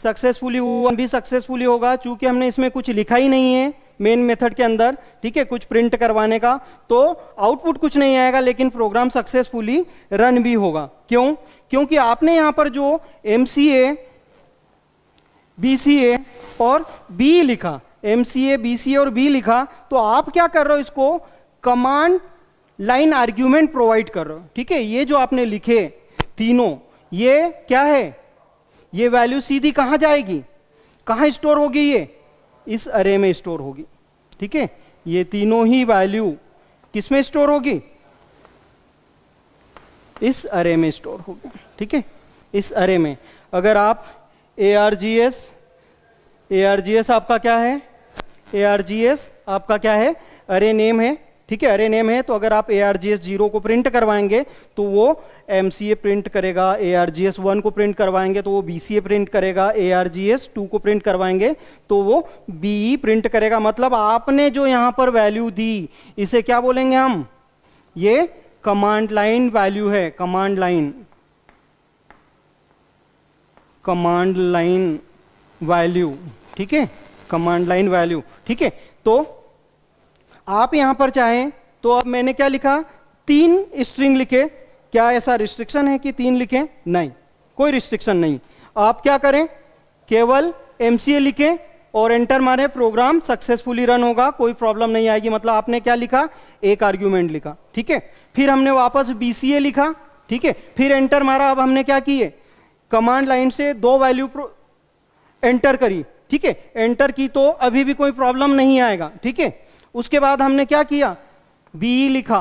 सक्सेसफुली हुआ, भी सक्सेसफुली होगा। चूँकि हमने इसमें कुछ लिखा ही नहीं है मेन मेथड के अंदर, ठीक है? कुछ प्रिंट करवाने का। तो आउटपुट कुछ नहीं आएगा, लेकिन प्रोग्राम सक्सेसफुली रन भी होगा। क्यों? क्योंकि आपने यहाँ पर जो M C A B C ए और बी लिखा M C A B C ए और बी लिखा तो आप क्या कर रहे हो इसको? कमांड लाइन आर्ग्यूमेंट प्रोवाइड कर रहे हो। ठीक है, ये जो आपने लिखे तीनों, ये क्या है? ये वैल्यू सीधी कहाँ जाएगी? कहाँ स्टोर होगी ये? इस अरे में स्टोर होगी। ठीक है, ये तीनों ही वैल्यू किसमें स्टोर होगी? इस अरे में स्टोर होगी। ठीक है, इस अरे में। अगर आप A R G S A R G S आपका क्या है? ए आर जी एस आपका क्या है? अरे नेम है। ठीक है अरे नेम है तो अगर आप A R G S zero को प्रिंट करवाएँगे तो वो एम सी ए प्रिंट करेगा A R G S one को प्रिंट करवाएँगे तो वो बी सी ए प्रिंट करेगा A R G S two को प्रिंट करवाएँगे तो वो बी ई प्रिंट करेगा। मतलब आपने जो यहाँ पर वैल्यू दी, इसे क्या बोलेंगे हम? ये कमांड लाइन वैल्यू है command line command line value ठीक है? कमांड लाइन वैल्यू ठीक है? तो आप यहाँ पर चाहें तो अब मैंने क्या लिखा? तीन स्ट्रिंग लिखे। क्या ऐसा रिस्ट्रिक्शन है कि तीन लिखें? नहीं, कोई रिस्ट्रिक्शन नहीं। आप क्या करें? केवल एमसीए लिखें और एंटर मारे। प्रोग्राम सक्सेसफुली रन होगा, कोई प्रॉब्लम नहीं आएगी। मतलब आपने क्या लिखा? एक आर्ग्यूमेंट लिखा। ठीक है? फिर हमने वापस बीसीए लिखा। ठीक है? फिर एंटर मारा। अब हमने क्या किए? कमांड लाइन से दो वैल्यू एंटर करी। ठीक है? एंटर की तो अभी भी कोई प्रॉब्लम नहीं आएगा। ठीक है? उसके बाद हमने क्या किया? बी लिखा,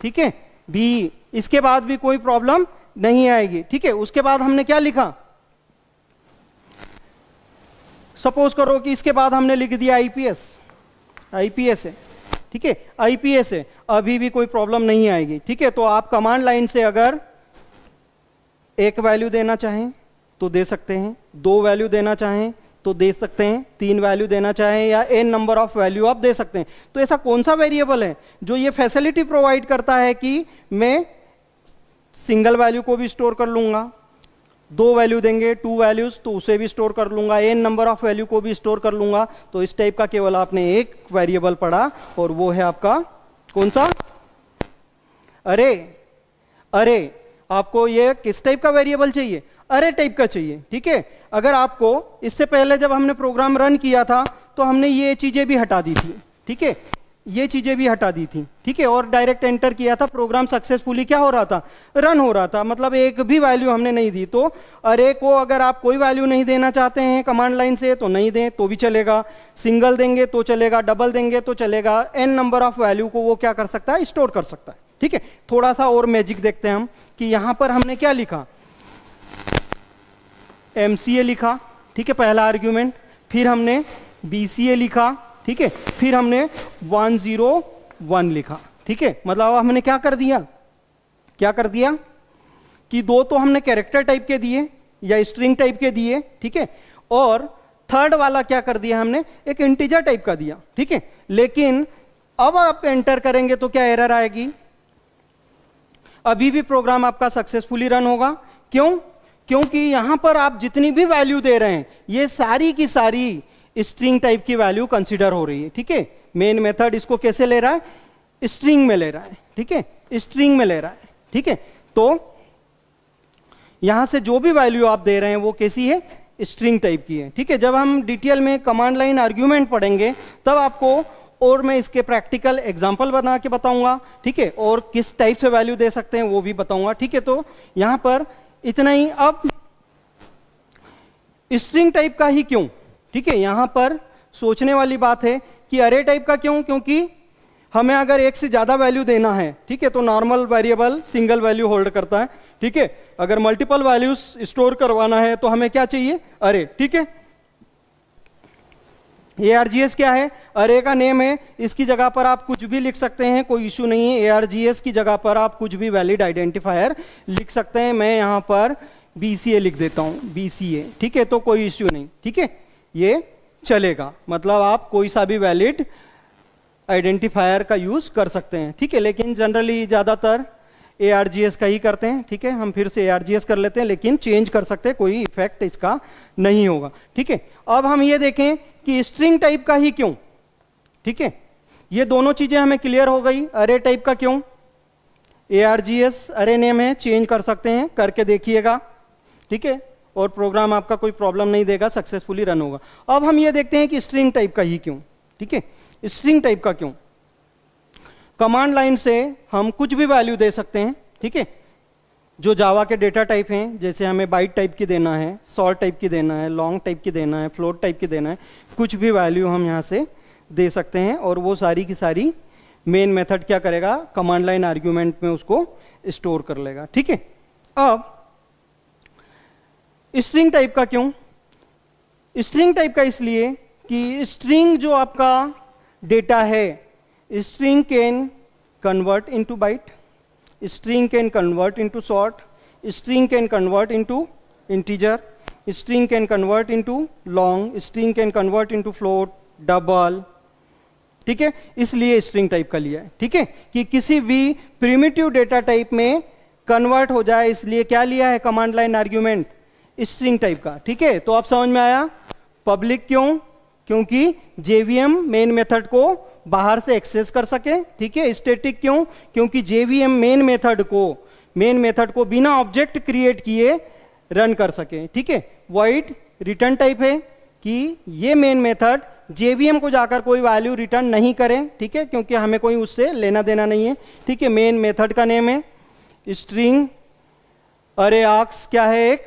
ठीक है? बी इसके बाद भी कोई प्रॉब्लम नहीं आएगी, ठीक है? उसके बाद हमने क्या लिखा? सपोज़ करो कि इसके बाद हमने लिख दिया आईपीएस आईपीएस है ठीक है? आईपीएस है अभी भी कोई प्रॉब्लम नहीं आएगी, ठीक है? तो आप कमांड लाइन से अगर एक वैल्यू देना चाहें तो दे सकते हैं, दो वैल्यू देना चाहें तो दे सकते हैं, तीन वैल्यू देना चाहें या एन नंबर ऑफ़ वैल्यू आप दे सकते हैं। तो ऐसा कौन सा वेरिएबल है जो ये फैसिलिटी प्रोवाइड करता है कि मैं सिंगल वैल्यू को भी स्टोर कर लूँगा, दो वैल्यू देंगे टू वैल्यूज़ तो उसे भी स्टोर कर लूँगा एन नंबर ऑफ़ वैल्यू को भी स्टोर कर लूँगा। तो इस टाइप का केवल आपने एक वेरिएबल पढ़ा और वो है आपका कौन सा? अरे अरे, आपको ये किस टाइप का वेरिएबल चाहिए? अरे टाइप का चाहिए, ठीक है? अगर आपको इससे पहले जब हमने प्रोग्राम रन किया था तो हमने ये चीज़ें भी हटा दी थी, ठीक है? ये चीज़ें भी हटा दी थी, ठीक है? और डायरेक्ट एंटर किया था प्रोग्राम सक्सेसफुली क्या हो रहा था? रन हो रहा था मतलब एक भी वैल्यू हमने नहीं दी। तो अरे को अगर आप कोई वैल्यू नहीं देना चाहते हैं कमांड लाइन से तो नहीं दें तो भी चलेगा। सिंगल देंगे तो चलेगा। डबल देंगे तो चलेगा। एन नंबर ऑफ़ वैल्यू को वो क्या कर सकता है? स्टोर कर सकता है, ठीक है? थोड़ा सा और मैजिक देखते हैं हम कि यहाँ पर हमने क्या लिखा? एमसीए लिखा, ठीक है, पहला आर्ग्यूमेंट फिर हमने बीसीए लिखा, ठीक है, फिर हमने वन ज़ीरो वन लिखा, ठीक है मतलब हमने क्या कर दिया? क्या कर दिया? कि दो तो हमने कैरेक्टर टाइप के दिए, या स्ट्रिंग टाइप के दिए, ठीक है, और थर्ड वाला क्या कर दिया हमने? एक इंटीजर टाइप का दिया, ठीक है, लेकिन अब आप एंटर करेंगे तो क्या एरर आएगी? अभी भी प्रोग्राम आपका सक्सेसफुली रन होगा, क्यों? क्योंकि यहाँ पर आप जितनी भी वैल्यू दे रहे हैं, ये सारी की सारी स्ट्रिंग टाइप की वैल्यू कंसिडर हो रही है, ठीक है? मेन मेथड इसको कैसे ले रहा है? स्ट्रिंग में ले रहा है, ठीक है? स्ट्रिंग में ले रहा है, ठीक है? तो यहाँ से जो भी वैल्यू आप दे रहे हैं, वो कैसी है? स्ट्रिंग टाइप की है, ठीक है? जब हम डिटेल में कमांड लाइन आर्ग्यूमेंट पढ़ेंगे, तब आपको और मैं इसके प्रैक्टिकल एग्ज़ाम्पल बना के बताऊँगा, ठीक है? और किस टाइप से वैल्यू दे सकते हैं, वो भी बताऊँगा, ठीक है? तो यहाँ पर इतना ही अब स्ट्रिंग टाइप का ही क्यों? ठीक है, यहाँ पर सोचने वाली बात है कि अरे टाइप का क्यों? क्योंकि हमें अगर एक से ज़्यादा वैल्यू देना है, ठीक है तो normal variable single value hold करता है, ठीक है। अगर मल्टीपल वैल्यूज़ स्टोर करवाना है तो हमें क्या चाहिए? अरे ठीक है? एआरजीएस क्या है? अरे का नेम है, इसकी जगह पर आप कुछ भी लिख सकते हैं, कोई इशू नहीं है। ए आर जी एस की जगह पर आप कुछ भी वैलिड आइडेंटिफायर लिख सकते हैं। मैं यहाँ पर बी सी ए लिख देता हूँ ए ठीक है? तो कोई इश्यू नहीं। ठीक है? ये चलेगा। मतलब आप कोई सा भी वैलिड आइडेंटिफायर का यूज़ कर सकते हैं। ठीक है? लेकिन जनरली ज़्यादातर ए आर जी एस का ही करते हैं। ठीक है? हम फिर से ए आर जी एस कर लेते हैं, लेकिन चेंज कर सकते हैं, कोई इफ़ेक्ट इसका नहीं होगा। ठीक है? अब हम ये देखें कि स्ट्रिंग टाइप का ही क्यों? ठीक है? ये दोनों चीज़ें हमें क्लियर हो गई। अरे टाइप का क्यों? A R G S array name है चेंज कर सकते हैं, करके देखिएगा। ठीक है? और प्रोग्राम आपका कोई प्रॉब्लम नहीं देगा सक्सेसफुली रन होगा। अब हम ये देखते हैं कि स्ट्रिंग टाइप का ही क्यों? ठीक है? स्ट्रिंग टाइप का क्यों? कमांड लाइन से हम कुछ भी वैल्यू दे सकते हैं। ठीक है? जो जावा के डेटा टाइप हैं, जैसे हमें बाइट टाइप की देना है शॉर्ट टाइप की देना है लॉन्ग टाइप की देना है फ्लोट टाइप की देना है, कुछ भी वैल्यू हम यहाँ से दे सकते हैं और वो सारी की सारी मेन मेथड क्या करेगा? कमांड लाइन आर्ग्यूमेंट में उसको स्टोर कर लेगा। ठीक है? अब स्ट्रिंग टाइप का क्यों? स्ट्रिंग टाइप का इसलिए कि स्ट्रिंग जो आपका डेटा है string can convert into byte string can convert into short string can convert into integer string can convert into long string can convert into float double ठीक है? इसलिए स्ट्रिंग टाइप का लिया है। ठीक है? कि किसी भी प्रिमिटिव डेटा टाइप में कन्वर्ट हो जाए, इसलिए क्या लिया है command line argument string type का। ठीक है? तो आप समझ में आया? पब्लिक क्यों? क्योंकि जेवीएम मेन मेथड को बाहर से एक्सेस कर सके, ठीक है? स्टेटिक क्यों? क्योंकि जेवीएम मेन मेथड को मेन मेथड को बिना ऑब्जेक्ट क्रिएट किए रन कर सके, ठीक है? वाइट रिटर्न टाइप है कि ये मेन मेथड जेवीएम को जाकर कोई वैल्यू रिटर्न नहीं करें, ठीक है? क्योंकि हमें कोई उससे लेना देना नहीं है, ठीक है? मेन मेथड का नेम है स्ट्रिंग अरे आक्स क्या है एक?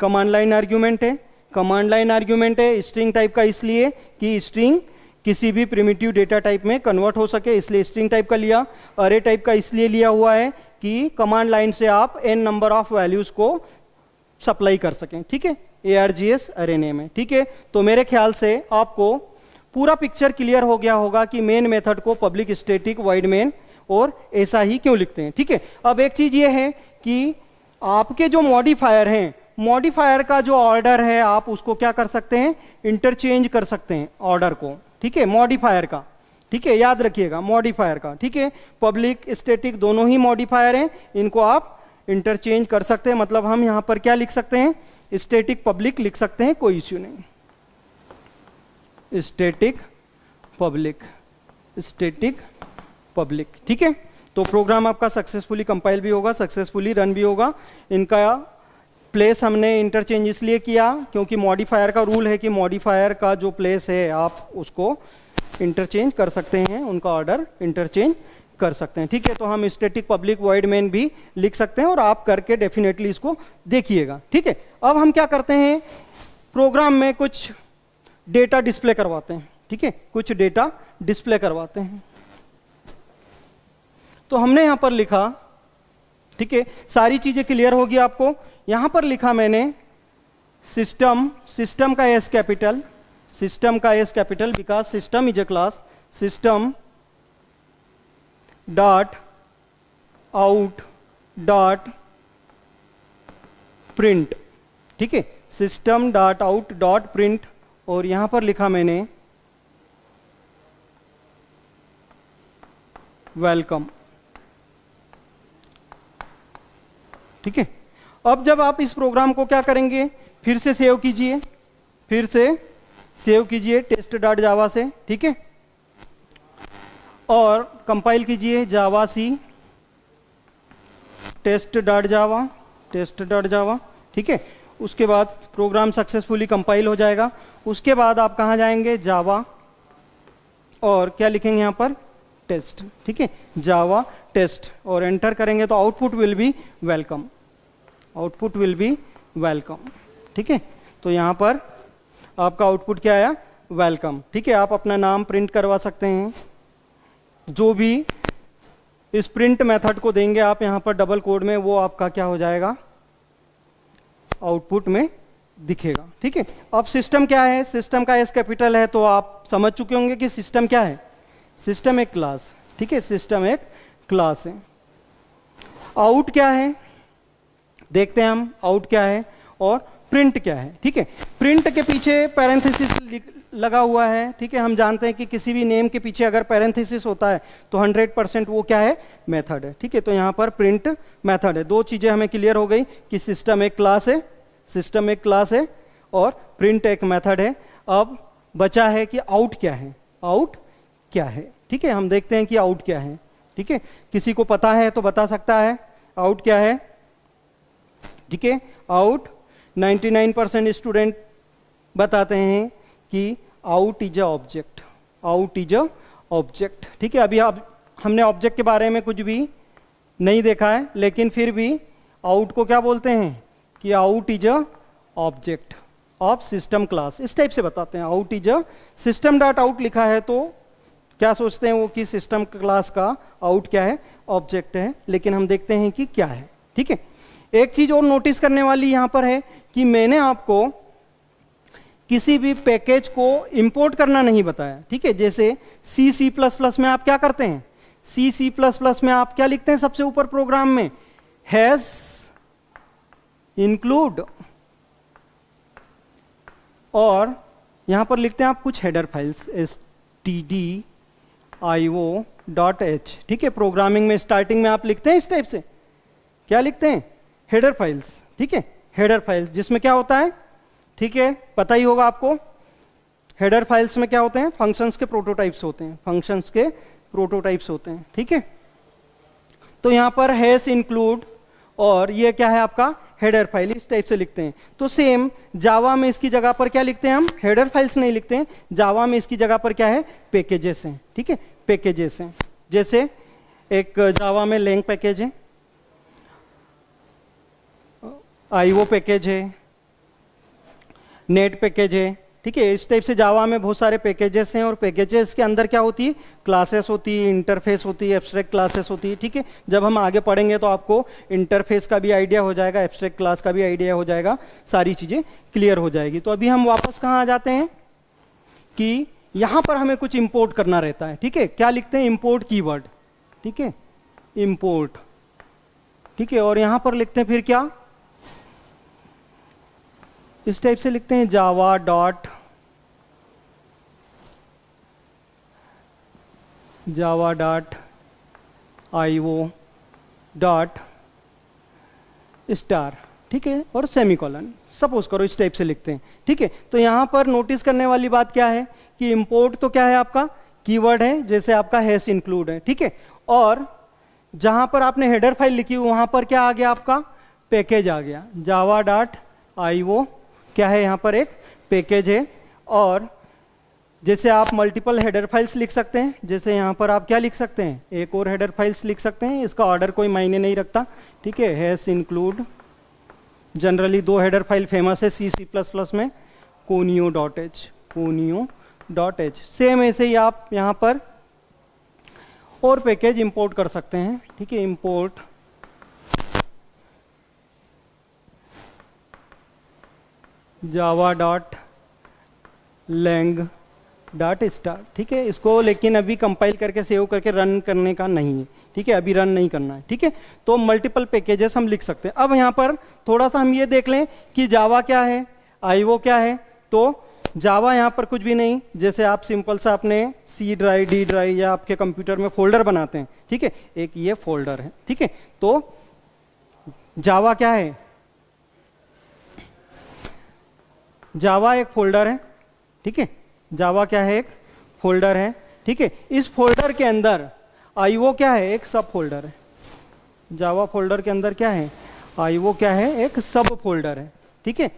कमांड लाइन आर्ग्यूमेंट है। कमांड लाइन आर्ग्यूमेंट है स्ट्रिंग टाइप का इसलिए कि स्ट्रिंग किसी भी प्रिमिटिव डेटा टाइप में कन्वर्ट हो सके, इसलिए स्ट्रिंग टाइप का लिया अरे टाइप का इसलिए लिया हुआ है कि कमांड लाइन से आप एन नंबर ऑफ़ वैल्यूज़ को सप्लाई कर सकें, ठीक है? A R G S array name है, ठीक है? तो मेरे ख्याल से आपको पूरा पिक्चर क्लियर हो गया होगा कि मेन मेथड को पब्लिक स्टेटिक वाइड मेन और ऐसा ही क्यों लिखते हैं, ठीक है? अब एक चीज़ ये है कि आपके जो मॉडिफायर हैं मॉडिफायर का जो ऑर्डर है, आप उसको क्या कर सकते हैं? इंटरचेंज कर सकते हैं ऑर्डर को। ठीक है मॉडिफायर का। ठीक है, याद रखिएगा मॉडिफायर का। ठीक है पब्लिक स्टेटिक दोनों ही मॉडिफायर हैं, इनको आप इंटरचेंज कर सकते हैं। मतलब हम यहाँ पर क्या लिख सकते हैं? स्टेटिक पब्लिक लिख सकते हैं, कोई इश्यू नहीं। स्टेटिक पब्लिक स्टेटिक पब्लिक ठीक है तो प्रोग्राम आपका सक्सेसफुली कंपाइल भी होगा सक्सेसफुली रन भी होगा। इनका प्लेस हमने इंटरचेंज इसलिए किया, क्योंकि मॉडिफायर का रूल है कि मॉडिफायर का जो प्लेस है, आप उसको इंटरचेंज कर सकते हैं, उनका ऑर्डर इंटरचेंज कर सकते हैं। ठीक है तो हम स्टेटिक पब्लिक वॉइड मेन भी लिख सकते हैं और आप करके डेफिनेटली इसको देखिएगा। ठीक है, अब हम क्या करते हैं? प्रोग्राम में कुछ डेटा डिस्प्ले करवाते हैं। ठीक है, कुछ डेटा डिस्प्ले करवाते हैं। तो हमने यहाँ पर लिखा, ठीक है, सारी चीज़ें क्लियर होगी आपको? यहाँ पर लिखा मैंने सिस्टम सिस्टम का एस कैपिटल सिस्टम का S capital because system is a class system dot out dot print ठीक है? System dot out dot print और यहाँ पर लिखा मैंने वेलकम ठीक है? अब जब आप इस प्रोग्राम को क्या करेंगे? फिर से सेव कीजिए। फिर से सेव कीजिए टेस्ट डॉट जावा से, ठीक है? और कंपाइल कीजिए javac test dot java test dot java ठीक है? उसके बाद प्रोग्राम सक्सेसफुली कंपाइल हो जाएगा। उसके बाद आप कहाँ जाएँगे? जावा और क्या लिखेंगे यहाँ पर? टेस्ट ठीक है? जावा टेस्ट और एंटर करेंगे तो output will be welcome output will be welcome. ठीक है? तो यहाँ पर आपका आउटपुट क्या आया? वेलकम। ठीक है, आप अपना नाम प्रिंट करवा सकते हैं। जो भी इस प्रिंट मेथड को देंगे, आप यहाँ पर डबल कोड में, वो आपका क्या हो जाएगा? आउटपुट में दिखेगा। ठीक है? अब सिस्टम क्या है? सिस्टम का एस कैपिटल है तो आप समझ चुके होंगे कि सिस्टम क्या है। सिस्टम एक क्लास। ठीक है? सिस्टम एक क्लास है। आउट क्या है? देखते हैं हम आउट क्या है और प्रिंट क्या है, ठीक है? प्रिंट के पीछे पैरेंथेसिस लगा हुआ है, ठीक है? हम जानते हैं कि किसी भी नेम के पीछे अगर पैरेंथेसिस होता है तो 100 परसेंट वो क्या है? मेथड है, ठीक है? तो यहाँ पर प्रिंट मेथड है। दो चीज़ें हमें क्लियर हो गई कि सिस्टम एक क्लास है सिस्टम एक क्लास है और प्रिंट एक मेथड है। अब बचा है कि आउट क्या है? आउट क्या है? ठीक है? हम देखते हैं कि आउट क्या है, ठीक है? किसी को पता है तो बता सकता है आउट क्या है? ठीक है? आउट 99 परसेंट स्टूडेंट बताते हैं कि out is a object out is a object ठीक है? अभी आप, हमने ऑब्जेक्ट के बारे में कुछ भी नहीं देखा है, लेकिन फिर भी आउट को क्या बोलते हैं? कि out is a object of system class इस टाइप से बताते हैं। Out is a system dot out लिखा है तो क्या सोचते हैं वो कि सिस्टम क्लास का आउट क्या है? ऑब्जेक्ट है। लेकिन हम देखते हैं कि क्या है। ठीक है? एक चीज़ और नोटिस करने वाली यहाँ पर है कि मैंने आपको किसी भी पैकेज को इंपोर्ट करना नहीं बताया, ठीक है? जैसे सी सी प्लस प्लस में आप क्या करते हैं? सी सी प्लस प्लस में आप क्या लिखते हैं सबसे ऊपर प्रोग्राम में? हैज़ इंक्लूड और यहाँ पर लिखते हैं आप कुछ header files S T D I O dot H ठीक है? प्रोग्रामिंग में स्टार्टिंग में आप लिखते हैं इस टाइप से। क्या लिखते हैं? हेडर फाइल्स, ठीक है? हेडर फाइल्स, जिसमें क्या होता है? ठीक है, पता ही होगा आपको। हेडर फाइल्स में क्या होते हैं? फ़ंक्शंस के प्रोटोटाइप्स होते हैं। फ़ंक्शंस के प्रोटोटाइप्स होते हैं, ठीक है? तो यहाँ पर हैस इंक्लूड और ये क्या है आपका? हेडर फ़ाइल इस टाइप से लिखते हैं। तो सेम जावा में इसकी जगह पर क्या लिखते हैं हम? हेडर फाइल्स नहीं लिखते हैं। जावा में इसकी जगह पर क्या है? पैकेजेस हैं, ठीक है? पैकेजेस हैं। जैसे एक जावा में लेंग पैकेज है आईओ पैकेज है, नेट पैकेज है, ठीक है, इस टाइप से जावा में बहुत सारे पैकेजेस हैं और पैकेजेस के अंदर क्या होती है? क्लासेस होती है इंटरफेस होती है एब्स्ट्रैक्ट क्लासेस होती है, ठीक है? जब हम आगे पढ़ेंगे तो आपको इंटरफेस का भी आइडिया हो जाएगा एब्स्ट्रैक्ट क्लास का भी आइडिया हो जाएगा, सारी चीज़ें क्लियर हो जाएगी। तो अभी हम वापस कहाँ आ जाते हैं? कि यहाँ पर हमें कुछ इम्पोर्ट करना रहता है, ठीक है? क्या लिखते हैं? इंपोर्ट कीवर्ड ठीक है? इम्पोर्ट ठीक है? और यहाँ पर लिखते हैं फिर क्या? इस टाइप से लिखते हैं java dot java dot I O dot star ठीक है? और सेमीकॉलन सपोज़ करो इस टाइप से लिखते हैं, ठीक है? तो यहाँ पर नोटिस करने वाली बात क्या है? कि इंपोर्ट तो क्या है आपका? कीवर्ड है, जैसे आपका हैस इंक्लूड है, ठीक है? और जहाँ पर आपने हेडर फ़ाइल लिखी वहाँ पर क्या आ गया आपका? पैकेज आ गया। जावा डॉट आई वो क्या है यहाँ पर एक पैकेज है और जैसे आप मल्टीपल हेडर फाइल्स लिख सकते हैं, जैसे यहाँ पर आप क्या लिख सकते हैं? एक और हेडर फाइल्स लिख सकते हैं, इसका ऑर्डर कोई मायने नहीं रखता, ठीक है? हैस इंक्लूड जनरली दो हेडर फ़ाइल फ़ेमस है सी सी प्लस प्लस में conio dot H conio dot H same ऐसे ही आप यहाँ पर और पैकेज इंपोर्ट कर सकते हैं, ठीक है? Import java dot lang dot star ठीक है? इसको लेकिन अभी कंपाइल करके सेव करके रन करने का नहीं है, ठीक है? अभी रन नहीं करना है, ठीक है? तो मल्टीपल पैकेजेस हम लिख सकते हैं। अब यहाँ पर थोड़ा सा हम ये देख लें कि जावा क्या है आईओ क्या है। तो जावा यहाँ पर कुछ भी नहीं, जैसे आप सिंपल सा अपने सी ड्राइव डी ड्राइव या आपके कंप्यूटर में फोल्डर बनाते हैं, ठीक है? एक ये फोल्डर है, ठीक है? तो जावा क्या है? जावा एक फोल्डर है, ठीक है? जावा क्या है एक फोल्डर है, ठीक है? इस फोल्डर के अंदर आईओ क्या है? एक सब फोल्डर है। जावा फोल्डर के अंदर क्या है? आईओ क्या है? एक सब फोल्डर है, ठीक है?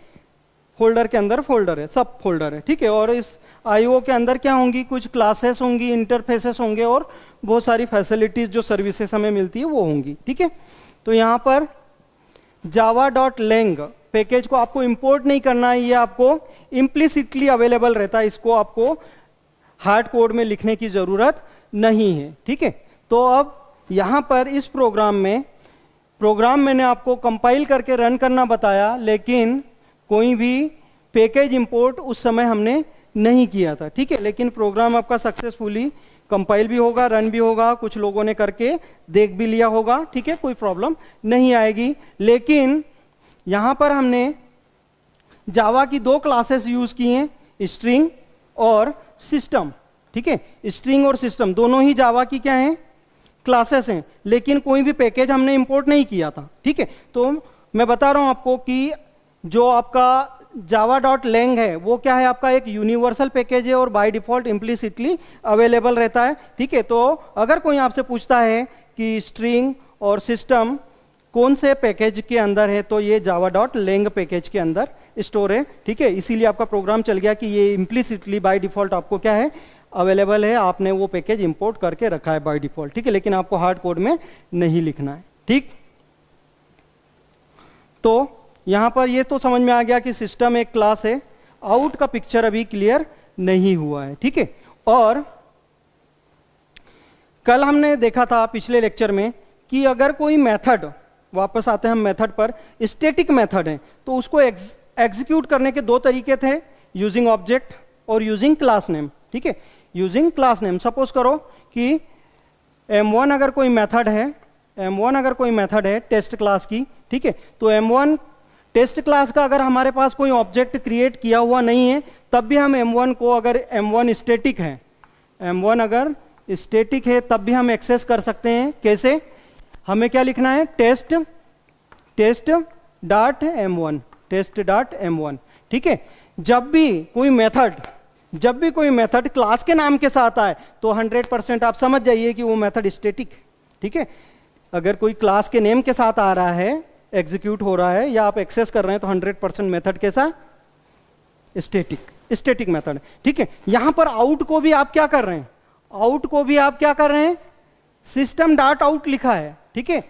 फोल्डर के अंदर फोल्डर है, सब फोल्डर है, ठीक है? और इस आईओ के अंदर क्या होंगी? कुछ क्लासेस होंगी इंटरफेसेस होंगे, और बहुत सारी फैसिलिटीज़ जो सर्विसेज़ हमें मिलती है, वो होंगी, ठीक है? तो यहाँ पर जावा डॉट लेंग पैकेज को आपको इंपोर्ट नहीं करना है, ये आपको इम्प्लिसिटली अवेलेबल रहता है। इसको आपको हार्ड कोड में लिखने की ज़रूरत नहीं है, ठीक है? तो अब यहाँ पर इस प्रोग्राम में प्रोग्राम मैंने आपको कंपाइल करके रन करना बताया, लेकिन कोई भी पैकेज इंपोर्ट उस समय हमने नहीं किया था, ठीक है? लेकिन प्रोग्राम आपका सक्सेसफुली कंपाइल भी होगा रन भी होगा, कुछ लोगों ने करके देख भी लिया होगा, ठीक है? कोई प्रॉब्लम नहीं आएगी। लेकिन यहाँ पर हमने जावा की दो क्लासेस यूज़ की हैं स्ट्रिंग और सिस्टम ठीक है? स्ट्रिंग और सिस्टम दोनों ही जावा की क्या है? क्लासेस हैं। लेकिन कोई भी पैकेज हमने इंपोर्ट नहीं किया था। ठीक है? तो मैं बता रहा हूँ आपको कि जो आपका जावा डॉट लेंग है, वो क्या है आपका? एक यूनिवर्सल पैकेज है और बाय डिफ़ॉल्ट इम्प्लिसिटली अवेलेबल रहता है। ठीक है? तो अगर कोई आपसे पूछता है कि स्ट्रिंग और सिस्टम कौन से पैकेज के अंदर है तो ये जावा डॉट लेंग पैकेज के अंदर स्टोर है, ठीक है? इसीलिए आपका प्रोग्राम चल गया कि ये इम्प्लिसिटली बाय डिफ़ॉल्ट आपको क्या है? अवेलेबल है, आपने वो पैकेज इंपोर्ट करके रखा है बाय डिफ़ॉल्ट ठीक है? लेकिन आपको हार्ड कोड में नहीं लिखना है, ठीक? तो यहाँ पर ये तो समझ में आ गया कि सिस्टम एक क्लास है आउट का पिक्चर अभी क्लियर नहीं हुआ है, ठीक है? और कल हमने देखा था पिछले लेक्चर में कि अगर कोई मेथड वापस आते हैं हम मेथड पर। स्टेटिक मेथड है। तो उसको एग्जीक्यूट करने के दो तरीके थे यूजिंग ऑब्जेक्ट और यूजिंग क्लास नेम ठीक है? यूजिंग क्लास नेम सपोज़ करो कि m1 अगर कोई मेथड है m1 अगर कोई मेथड है टेस्ट क्लास की, ठीक है? तो m1 टेस्ट क्लास का अगर हमारे पास कोई ऑब्जेक्ट क्रिएट किया हुआ नहीं है, तब भी हम m1 को अगर m1 स्टेटिक है m1 अगर स्टेटिक है, तब भी हम एक्सेस कर सकते हैं। कैसे? हमें क्या लिखना है? Test test dot M one, test dot M one. ठीक है? जब भी कोई मेथड, जब भी कोई मेथड क्लास के नाम के साथ आए तो 100 परसेंट आप समझ जाइए कि वो मेथड स्टेटिक। ठीक है? अगर कोई क्लास के नेम के साथ आ रहा है, एग्जीक्यूट हो रहा है, या आप एक्सेस कर रहे हैं तो 100 परसेंट मेथड कैसा स्टेटिक स्टेटिक मेथड। ठीक है? यहाँ पर आउट को भी आप क्या कर रहे हैं? आउट को भी आप क्या कर रहे हैं? सिस्टम डॉट आउट लिखा है। ठीक है?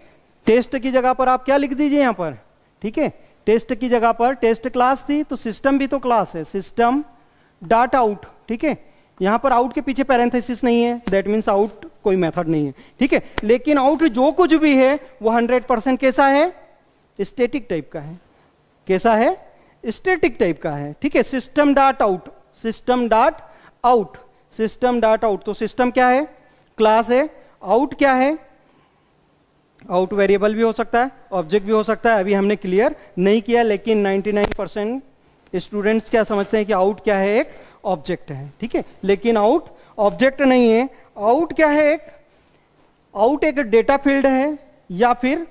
टेस्ट की जगह पर आप क्या लिख दीजिए यहाँ पर? ठीक है? टेस्ट की जगह पर टेस्ट क्लास थी तो सिस्टम भी तो क्लास है। सिस्टम डॉट आउट ठीक है? यहाँ पर आउट के पीछे पैरेंथेसिस नहीं है। दैट मीन्स आउट कोई मेथड नहीं है। ठीक है? लेकिन आउट जो कुछ भी है, वो हंड्रेड परसेंट कैसा है? स्टेटिक टाइप का है। कैसा है? स्टेटिक टाइप का है। ठीक है? System dot out system dot out system dot out तो सिस्टम क्या है? क्लास है। आउट क्या है? आउट वेरिएबल भी हो सकता है, ऑब्जेक्ट भी हो सकता है, अभी हमने क्लियर नहीं किया, लेकिन 99 परसेंट स्टूडेंट्स क्या समझते हैं कि आउट क्या है एक ऑब्जेक्ट है, ठीक है? लेकिन आउट ऑब्जेक्ट नहीं है। आउट क्या है एक? आउट एक डेटा फ़ील्ड है या फिर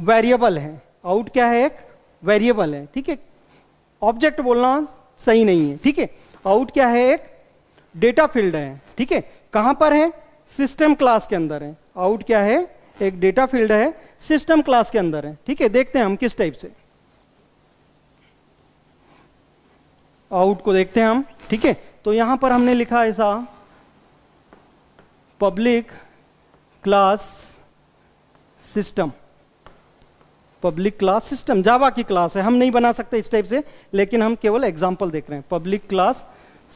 वेरिएबल है। आउट क्या है एक? वेरिएबल है, ठीक है? ऑब्जेक्ट बोलना सही नहीं है, ठीक है? आउट क्या है एक? डेटा फ़ील्ड है, ठीक है? कहाँ पर है? सिस्टम क्लास के अंदर है। आउट क्या है? एक डेटा फ़ील्ड है सिस्टम क्लास के अंदर है। ठीक है, देखते हैं हम किस टाइप से। आउट को देखते हैं हम, ठीक है? तो यहाँ पर हमने लिखा ऐसा public class system public class system Java की क्लास है। हम नहीं बना सकते इस टाइप से, लेकिन हम केवल एग्जांपल देख रहे हैं। पब्लिक क्लास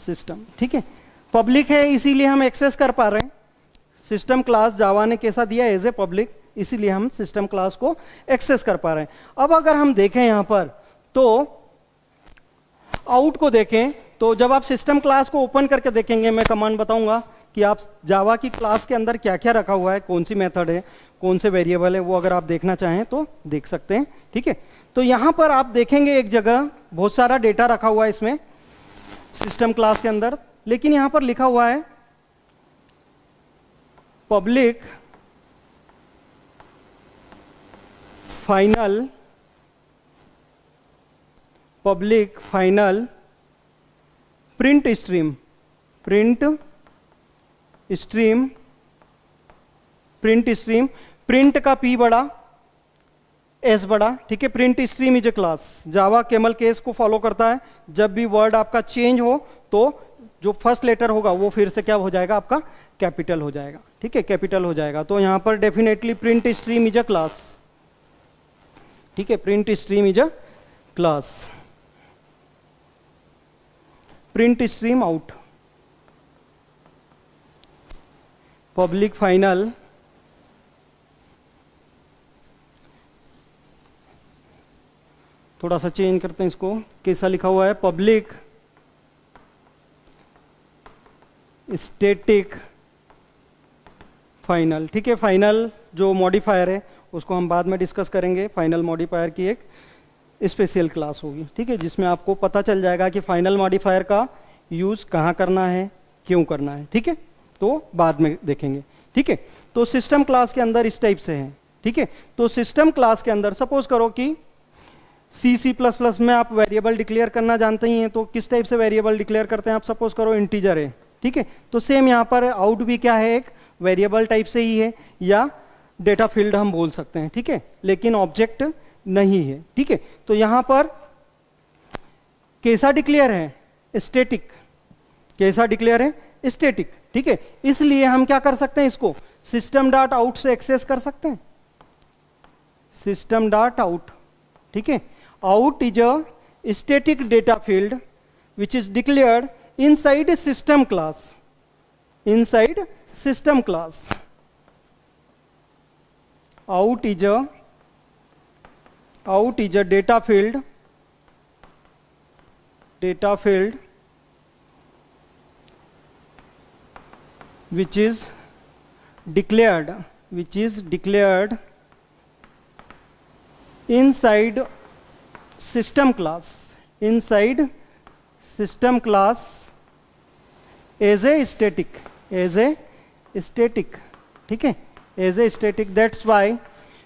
सिस्टम ठीक है? पब्लिक है, इसीलिए हम एक्सेस कर पा रहे हैं। सिस्टम क्लास जावा ने कैसा दिया एज ए पब्लिक इसीलिए हम सिस्टम क्लास को एक्सेस कर पा रहे हैं। अब अगर हम देखें यहाँ पर तो आउट को देखें तो जब आप सिस्टम क्लास को ओपन करके देखेंगे, मैं कमांड बताऊँगा कि आप जावा की क्लास के अंदर क्या क्या रखा हुआ है, कौन सी मेथड है, कौन से वेरिएबल है, वो अगर आप देखना चाहें तो देख सकते हैं, ठीक है? तो यहाँ पर आप देखेंगे एक जगह, बहुत सारा डेटा रखा हुआ है इसमें, सिस्टम क्लास के अंदर, लेकिन यहाँ पर लिखा हुआ है public final public final print stream print stream print stream print का पी बड़ा एस बड़ा, ठीक है print stream is a class Java camel case को फॉलो करता है। जब भी वर्ड आपका चेंज हो तो जो फ़र्स्ट लेटर होगा, वो फिर से क्या हो जाएगा आपका? कैपिटल हो जाएगा। ठीक है कैपिटल हो जाएगा। तो यहाँ पर definitely print stream is a class ठीक है print stream is a class print stream out public final थोड़ा सा चेंज करते हैं इसको। कैसा लिखा हुआ है? Public static final. ठीक है, फाइनल जो मॉडिफायर है, उसको हम बाद में डिस्कस करेंगे। फाइनल मॉडिफायर की एक स्पेशल क्लास होगी। ठीक है, जिसमें आपको पता चल जाएगा कि फाइनल मॉडिफायर का यूज़ कहाँ करना है, क्यों करना है। ठीक है तो बाद में देखेंगे। ठीक है तो सिस्टम क्लास के अंदर इस टाइप से है। ठीक है तो सिस्टम क्लास के अंदर सपोज़ करो कि सी सी प्लस प्लस में आप वेरिएबल डिक्लेयर करना जानते ही हैं तो किस टाइप से वेरिएबल डिक्लेयर करते हैं आप सपोज़ करो इंटीजर है ठीक है तो सेम यहाँ पर आउट भी क्या है एक वेरिएबल टाइप से ही है, या डेटा फ़ील्ड हम बोल सकते हैं, ठीक है? लेकिन ऑब्जेक्ट नहीं है, ठीक है? तो यहाँ पर कैसा डिक्लेयर है? स्टेटिक कैसा डिक्लेयर है? स्टेटिक ठीक है? इसलिए हम क्या कर सकते हैं इसको? सिस्टम डॉट आउट से एक्सेस कर सकते हैं। सिस्टम डॉट आउट ठीक है? Out is a static data field which is declared inside system class inside system class out is a out is a data field data field which is declared which is declared inside system class inside system class as a static as a static, ठीक है? As a static that's why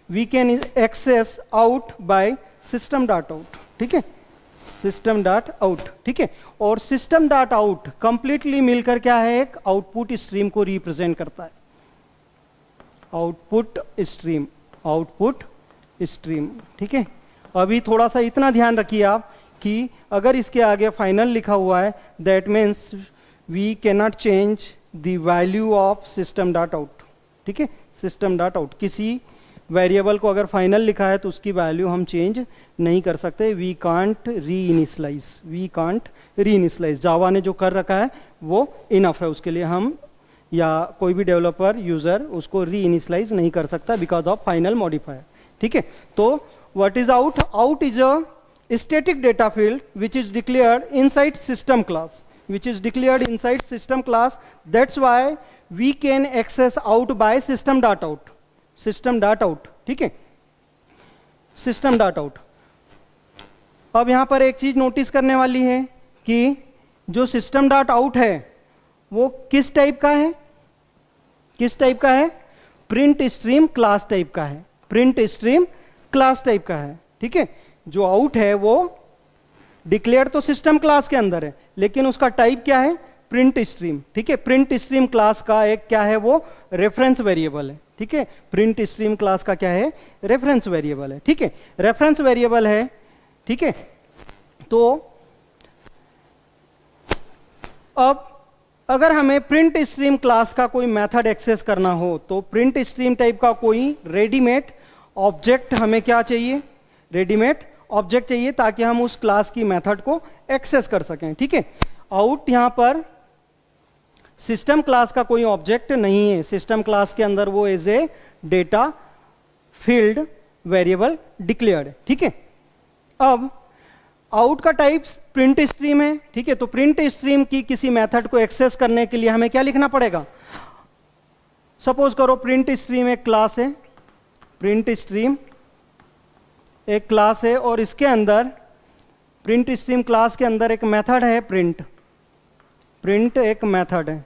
we can access out by system dot out ठीक है? सिस्टम डॉट आउट ठीक है? और सिस्टम डॉट आउट कंप्लीटली मिलकर क्या है? एक आउटपुट स्ट्रीम को रिप्रेजेंट करता है। आउटपुट स्ट्रीम आउटपुट स्ट्रीम ठीक है? अभी थोड़ा सा इतना ध्यान रखिए आप कि अगर इसके आगे फाइनल लिखा हुआ है that means we cannot change the value of system dot out ठीक है? सिस्टम डॉट आउट किसी वेरिएबल को अगर फाइनल लिखा है तो उसकी वैल्यू हम चेंज नहीं कर सकते। We can't reinitialize we can't reinitialize Java ने जो कर रखा है, वो इनफ है उसके लिए हम या कोई भी डेवलपर यूज़र उसको री इनिशलाइज नहीं कर सकता बिकॉज़ ऑफ़ फाइनल मॉडिफायर ठीक है? तो what is out? Out is a static data field which is declared inside system class. Which is declared inside system class. That's why we can access out by system dot out. System dot out. ठीक है? सिस्टम डॉट आउट अब यहाँ पर एक चीज़ नोटिस करने वाली है कि जो सिस्टम डॉट आउट है, वो किस टाइप का है? किस टाइप का है? प्रिंट स्ट्रीम क्लास टाइप का है. प्रिंट स्ट्रीम क्लास टाइप का है. ठीक है? जो आउट है वो डिक्लेयर तो सिस्टम क्लास के अंदर है, लेकिन उसका टाइप क्या है? प्रिंट स्ट्रीम ठीक है? प्रिंट स्ट्रीम क्लास का एक क्या है वो? रेफरेंस वेरिएबल है, ठीक है? प्रिंट स्ट्रीम क्लास का क्या है? रेफरेंस वेरिएबल है, ठीक है? रेफरेंस वेरिएबल है, ठीक है? तो अब अगर हमें प्रिंट स्ट्रीम क्लास का कोई मेथड एक्सेस करना हो तो प्रिंट स्ट्रीम टाइप का कोई रेडीमेड ऑब्जेक्ट हमें क्या चाहिए? रेडीमेड ऑब्जेक्ट चाहिए ताकि हम उस क्लास की मेथड को एक्सेस कर सकें, ठीक है? आउट यहाँ पर सिस्टम क्लास का कोई ऑब्जेक्ट नहीं है। सिस्टम क्लास के अंदर वो as a data field variable declared ठीक है? अब आउट का टाइप प्रिंट स्ट्रीम है, ठीक है? तो प्रिंट स्ट्रीम की किसी मेथड को एक्सेस करने के लिए हमें क्या लिखना पड़ेगा? सपोज़ करो प्रिंट स्ट्रीम एक क्लास है। प्रिंट स्ट्रीम एक क्लास है और इसके अंदर प्रिंट स्ट्रीम क्लास के अंदर एक मेथड है प्रिंट प्रिंट एक मेथड है.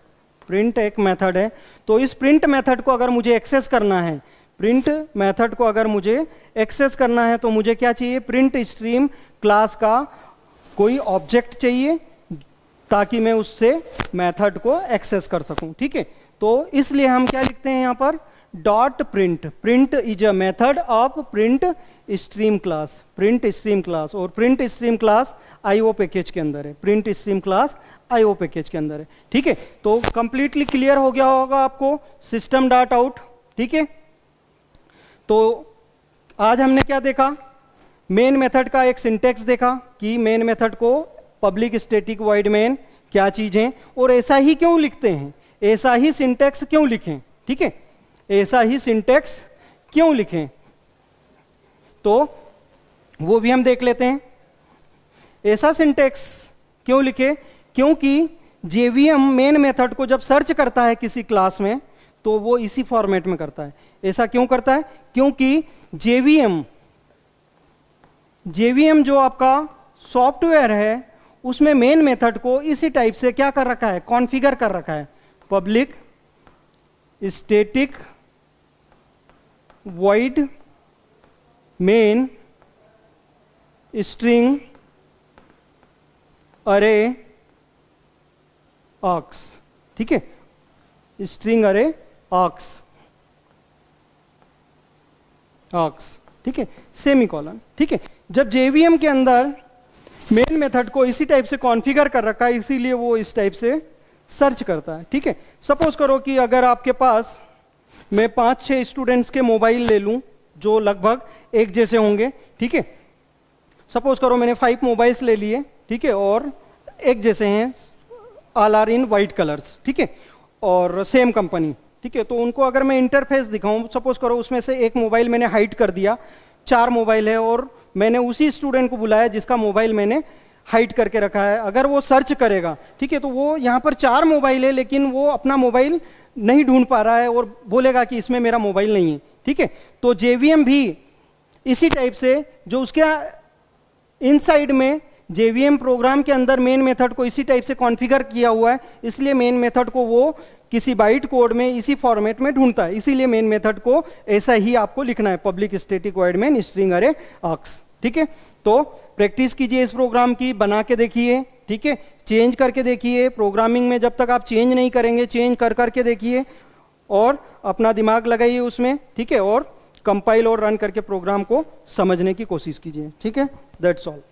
प्रिंट एक मेथड है. तो इस प्रिंट मेथड को अगर मुझे एक्सेस करना है प्रिंट मेथड को अगर मुझे एक्सेस करना है तो मुझे क्या चाहिए? प्रिंट स्ट्रीम क्लास का कोई ऑब्जेक्ट चाहिए ताकि मैं उससे मेथड को एक्सेस कर सकूँ, ठीक है? तो इसलिए हम क्या लिखते हैं यहाँ पर? Dot print print is a method of print stream class print stream class और print stream class IO package के अंदर है. Print stream class IO package के अंदर है. ठीक है? तो कंप्लीटली क्लियर हो गया होगा आपको सिस्टम डॉट आउट ठीक है? तो आज हमने क्या देखा? मेन मेथड का एक सिंटेक्स देखा कि मेन मेथड को पब्लिक स्टेटिक वाइड मेन क्या चीज़? है और ऐसा ही क्यों लिखते हैं? ऐसा ही सिंटेक्स क्यों लिखें? ठीक है? ऐसा ही सिंटेक्स क्यों लिखें? तो वो भी हम देख लेते हैं। ऐसा सिंटेक्स क्यों लिखे? क्योंकि जेवीएम मेन मेथड को जब सर्च करता है किसी क्लास में तो वो इसी फॉर्मेट में करता है। ऐसा क्यों करता है? क्योंकि जेवीएम जेवीएम जो आपका सॉफ्टवेयर है, उसमें मेन मेथड को इसी टाइप से क्या कर रखा है? कॉन्फ़िगर कर रखा है। Public static void main string args ठीक है? स्ट्रिंग अरे ऑक्स ऑक्स ठीक है? सेमी कॉलन ठीक है? जब जेवीएम के अंदर मेन मेथड को इसी टाइप से कॉन्फ़िगर कर रखा है, इसीलिए वो इस टाइप से सर्च करता है। ठीक है? सपोज़ करो कि अगर आपके पास मैं पाँच छह स्टूडेंट्स के मोबाइल ले लूँ, जो लगभग एक जैसे होंगे, ठीक है? सपोज़ करो मैंने फाइव मोबाइल्स ले लिए, ठीक है? और एक जैसे हैं all are in white colours ठीक है? और सेम कंपनी ठीक है? तो उनको अगर मैं इंटरफेस दिखाऊँ सपोज़ करो उसमें से एक मोबाइल मैंने हाइट कर दिया, चार मोबाइल है, और मैंने उसी स्टूडेंट को बुलाया जिसका मोबाइल मैंने हाइट करके रखा है। अगर वो सर्च करेगा, ठीक है? तो वो यहाँ पर चार मोबाइल है, लेकिन वो अपना मोबाइल नहीं ढूंढ पा रहा है और बोलेगा कि इसमें मेरा मोबाइल नहीं है। ठीक है? तो जेवीएम भी इसी टाइप से, जो उसके इनसाइड में जेवीएम प्रोग्राम के अंदर मेन मेथड को इसी टाइप से कॉन्फ़िगर किया हुआ है, इसलिए मेन मेथड को वो किसी बाइट कोड में इसी फॉर्मेट में ढूंढता है। इसीलिए मेन मेथड को ऐसा ही आपको लिखना है public static void main string args ठीक है? तो प्रैक्टिस कीजिए इस प्रोग्राम की, बना के देखिए। ठीक है? चेंज करके देखिए प्रोग्रामिंग में जब तक आप चेंज नहीं करेंगे चेंज कर करके देखिए और अपना दिमाग लगाइए उसमें, ठीक है? और कंपाइल और रन करके प्रोग्राम को समझने की कोशिश कीजिए, ठीक है? That's all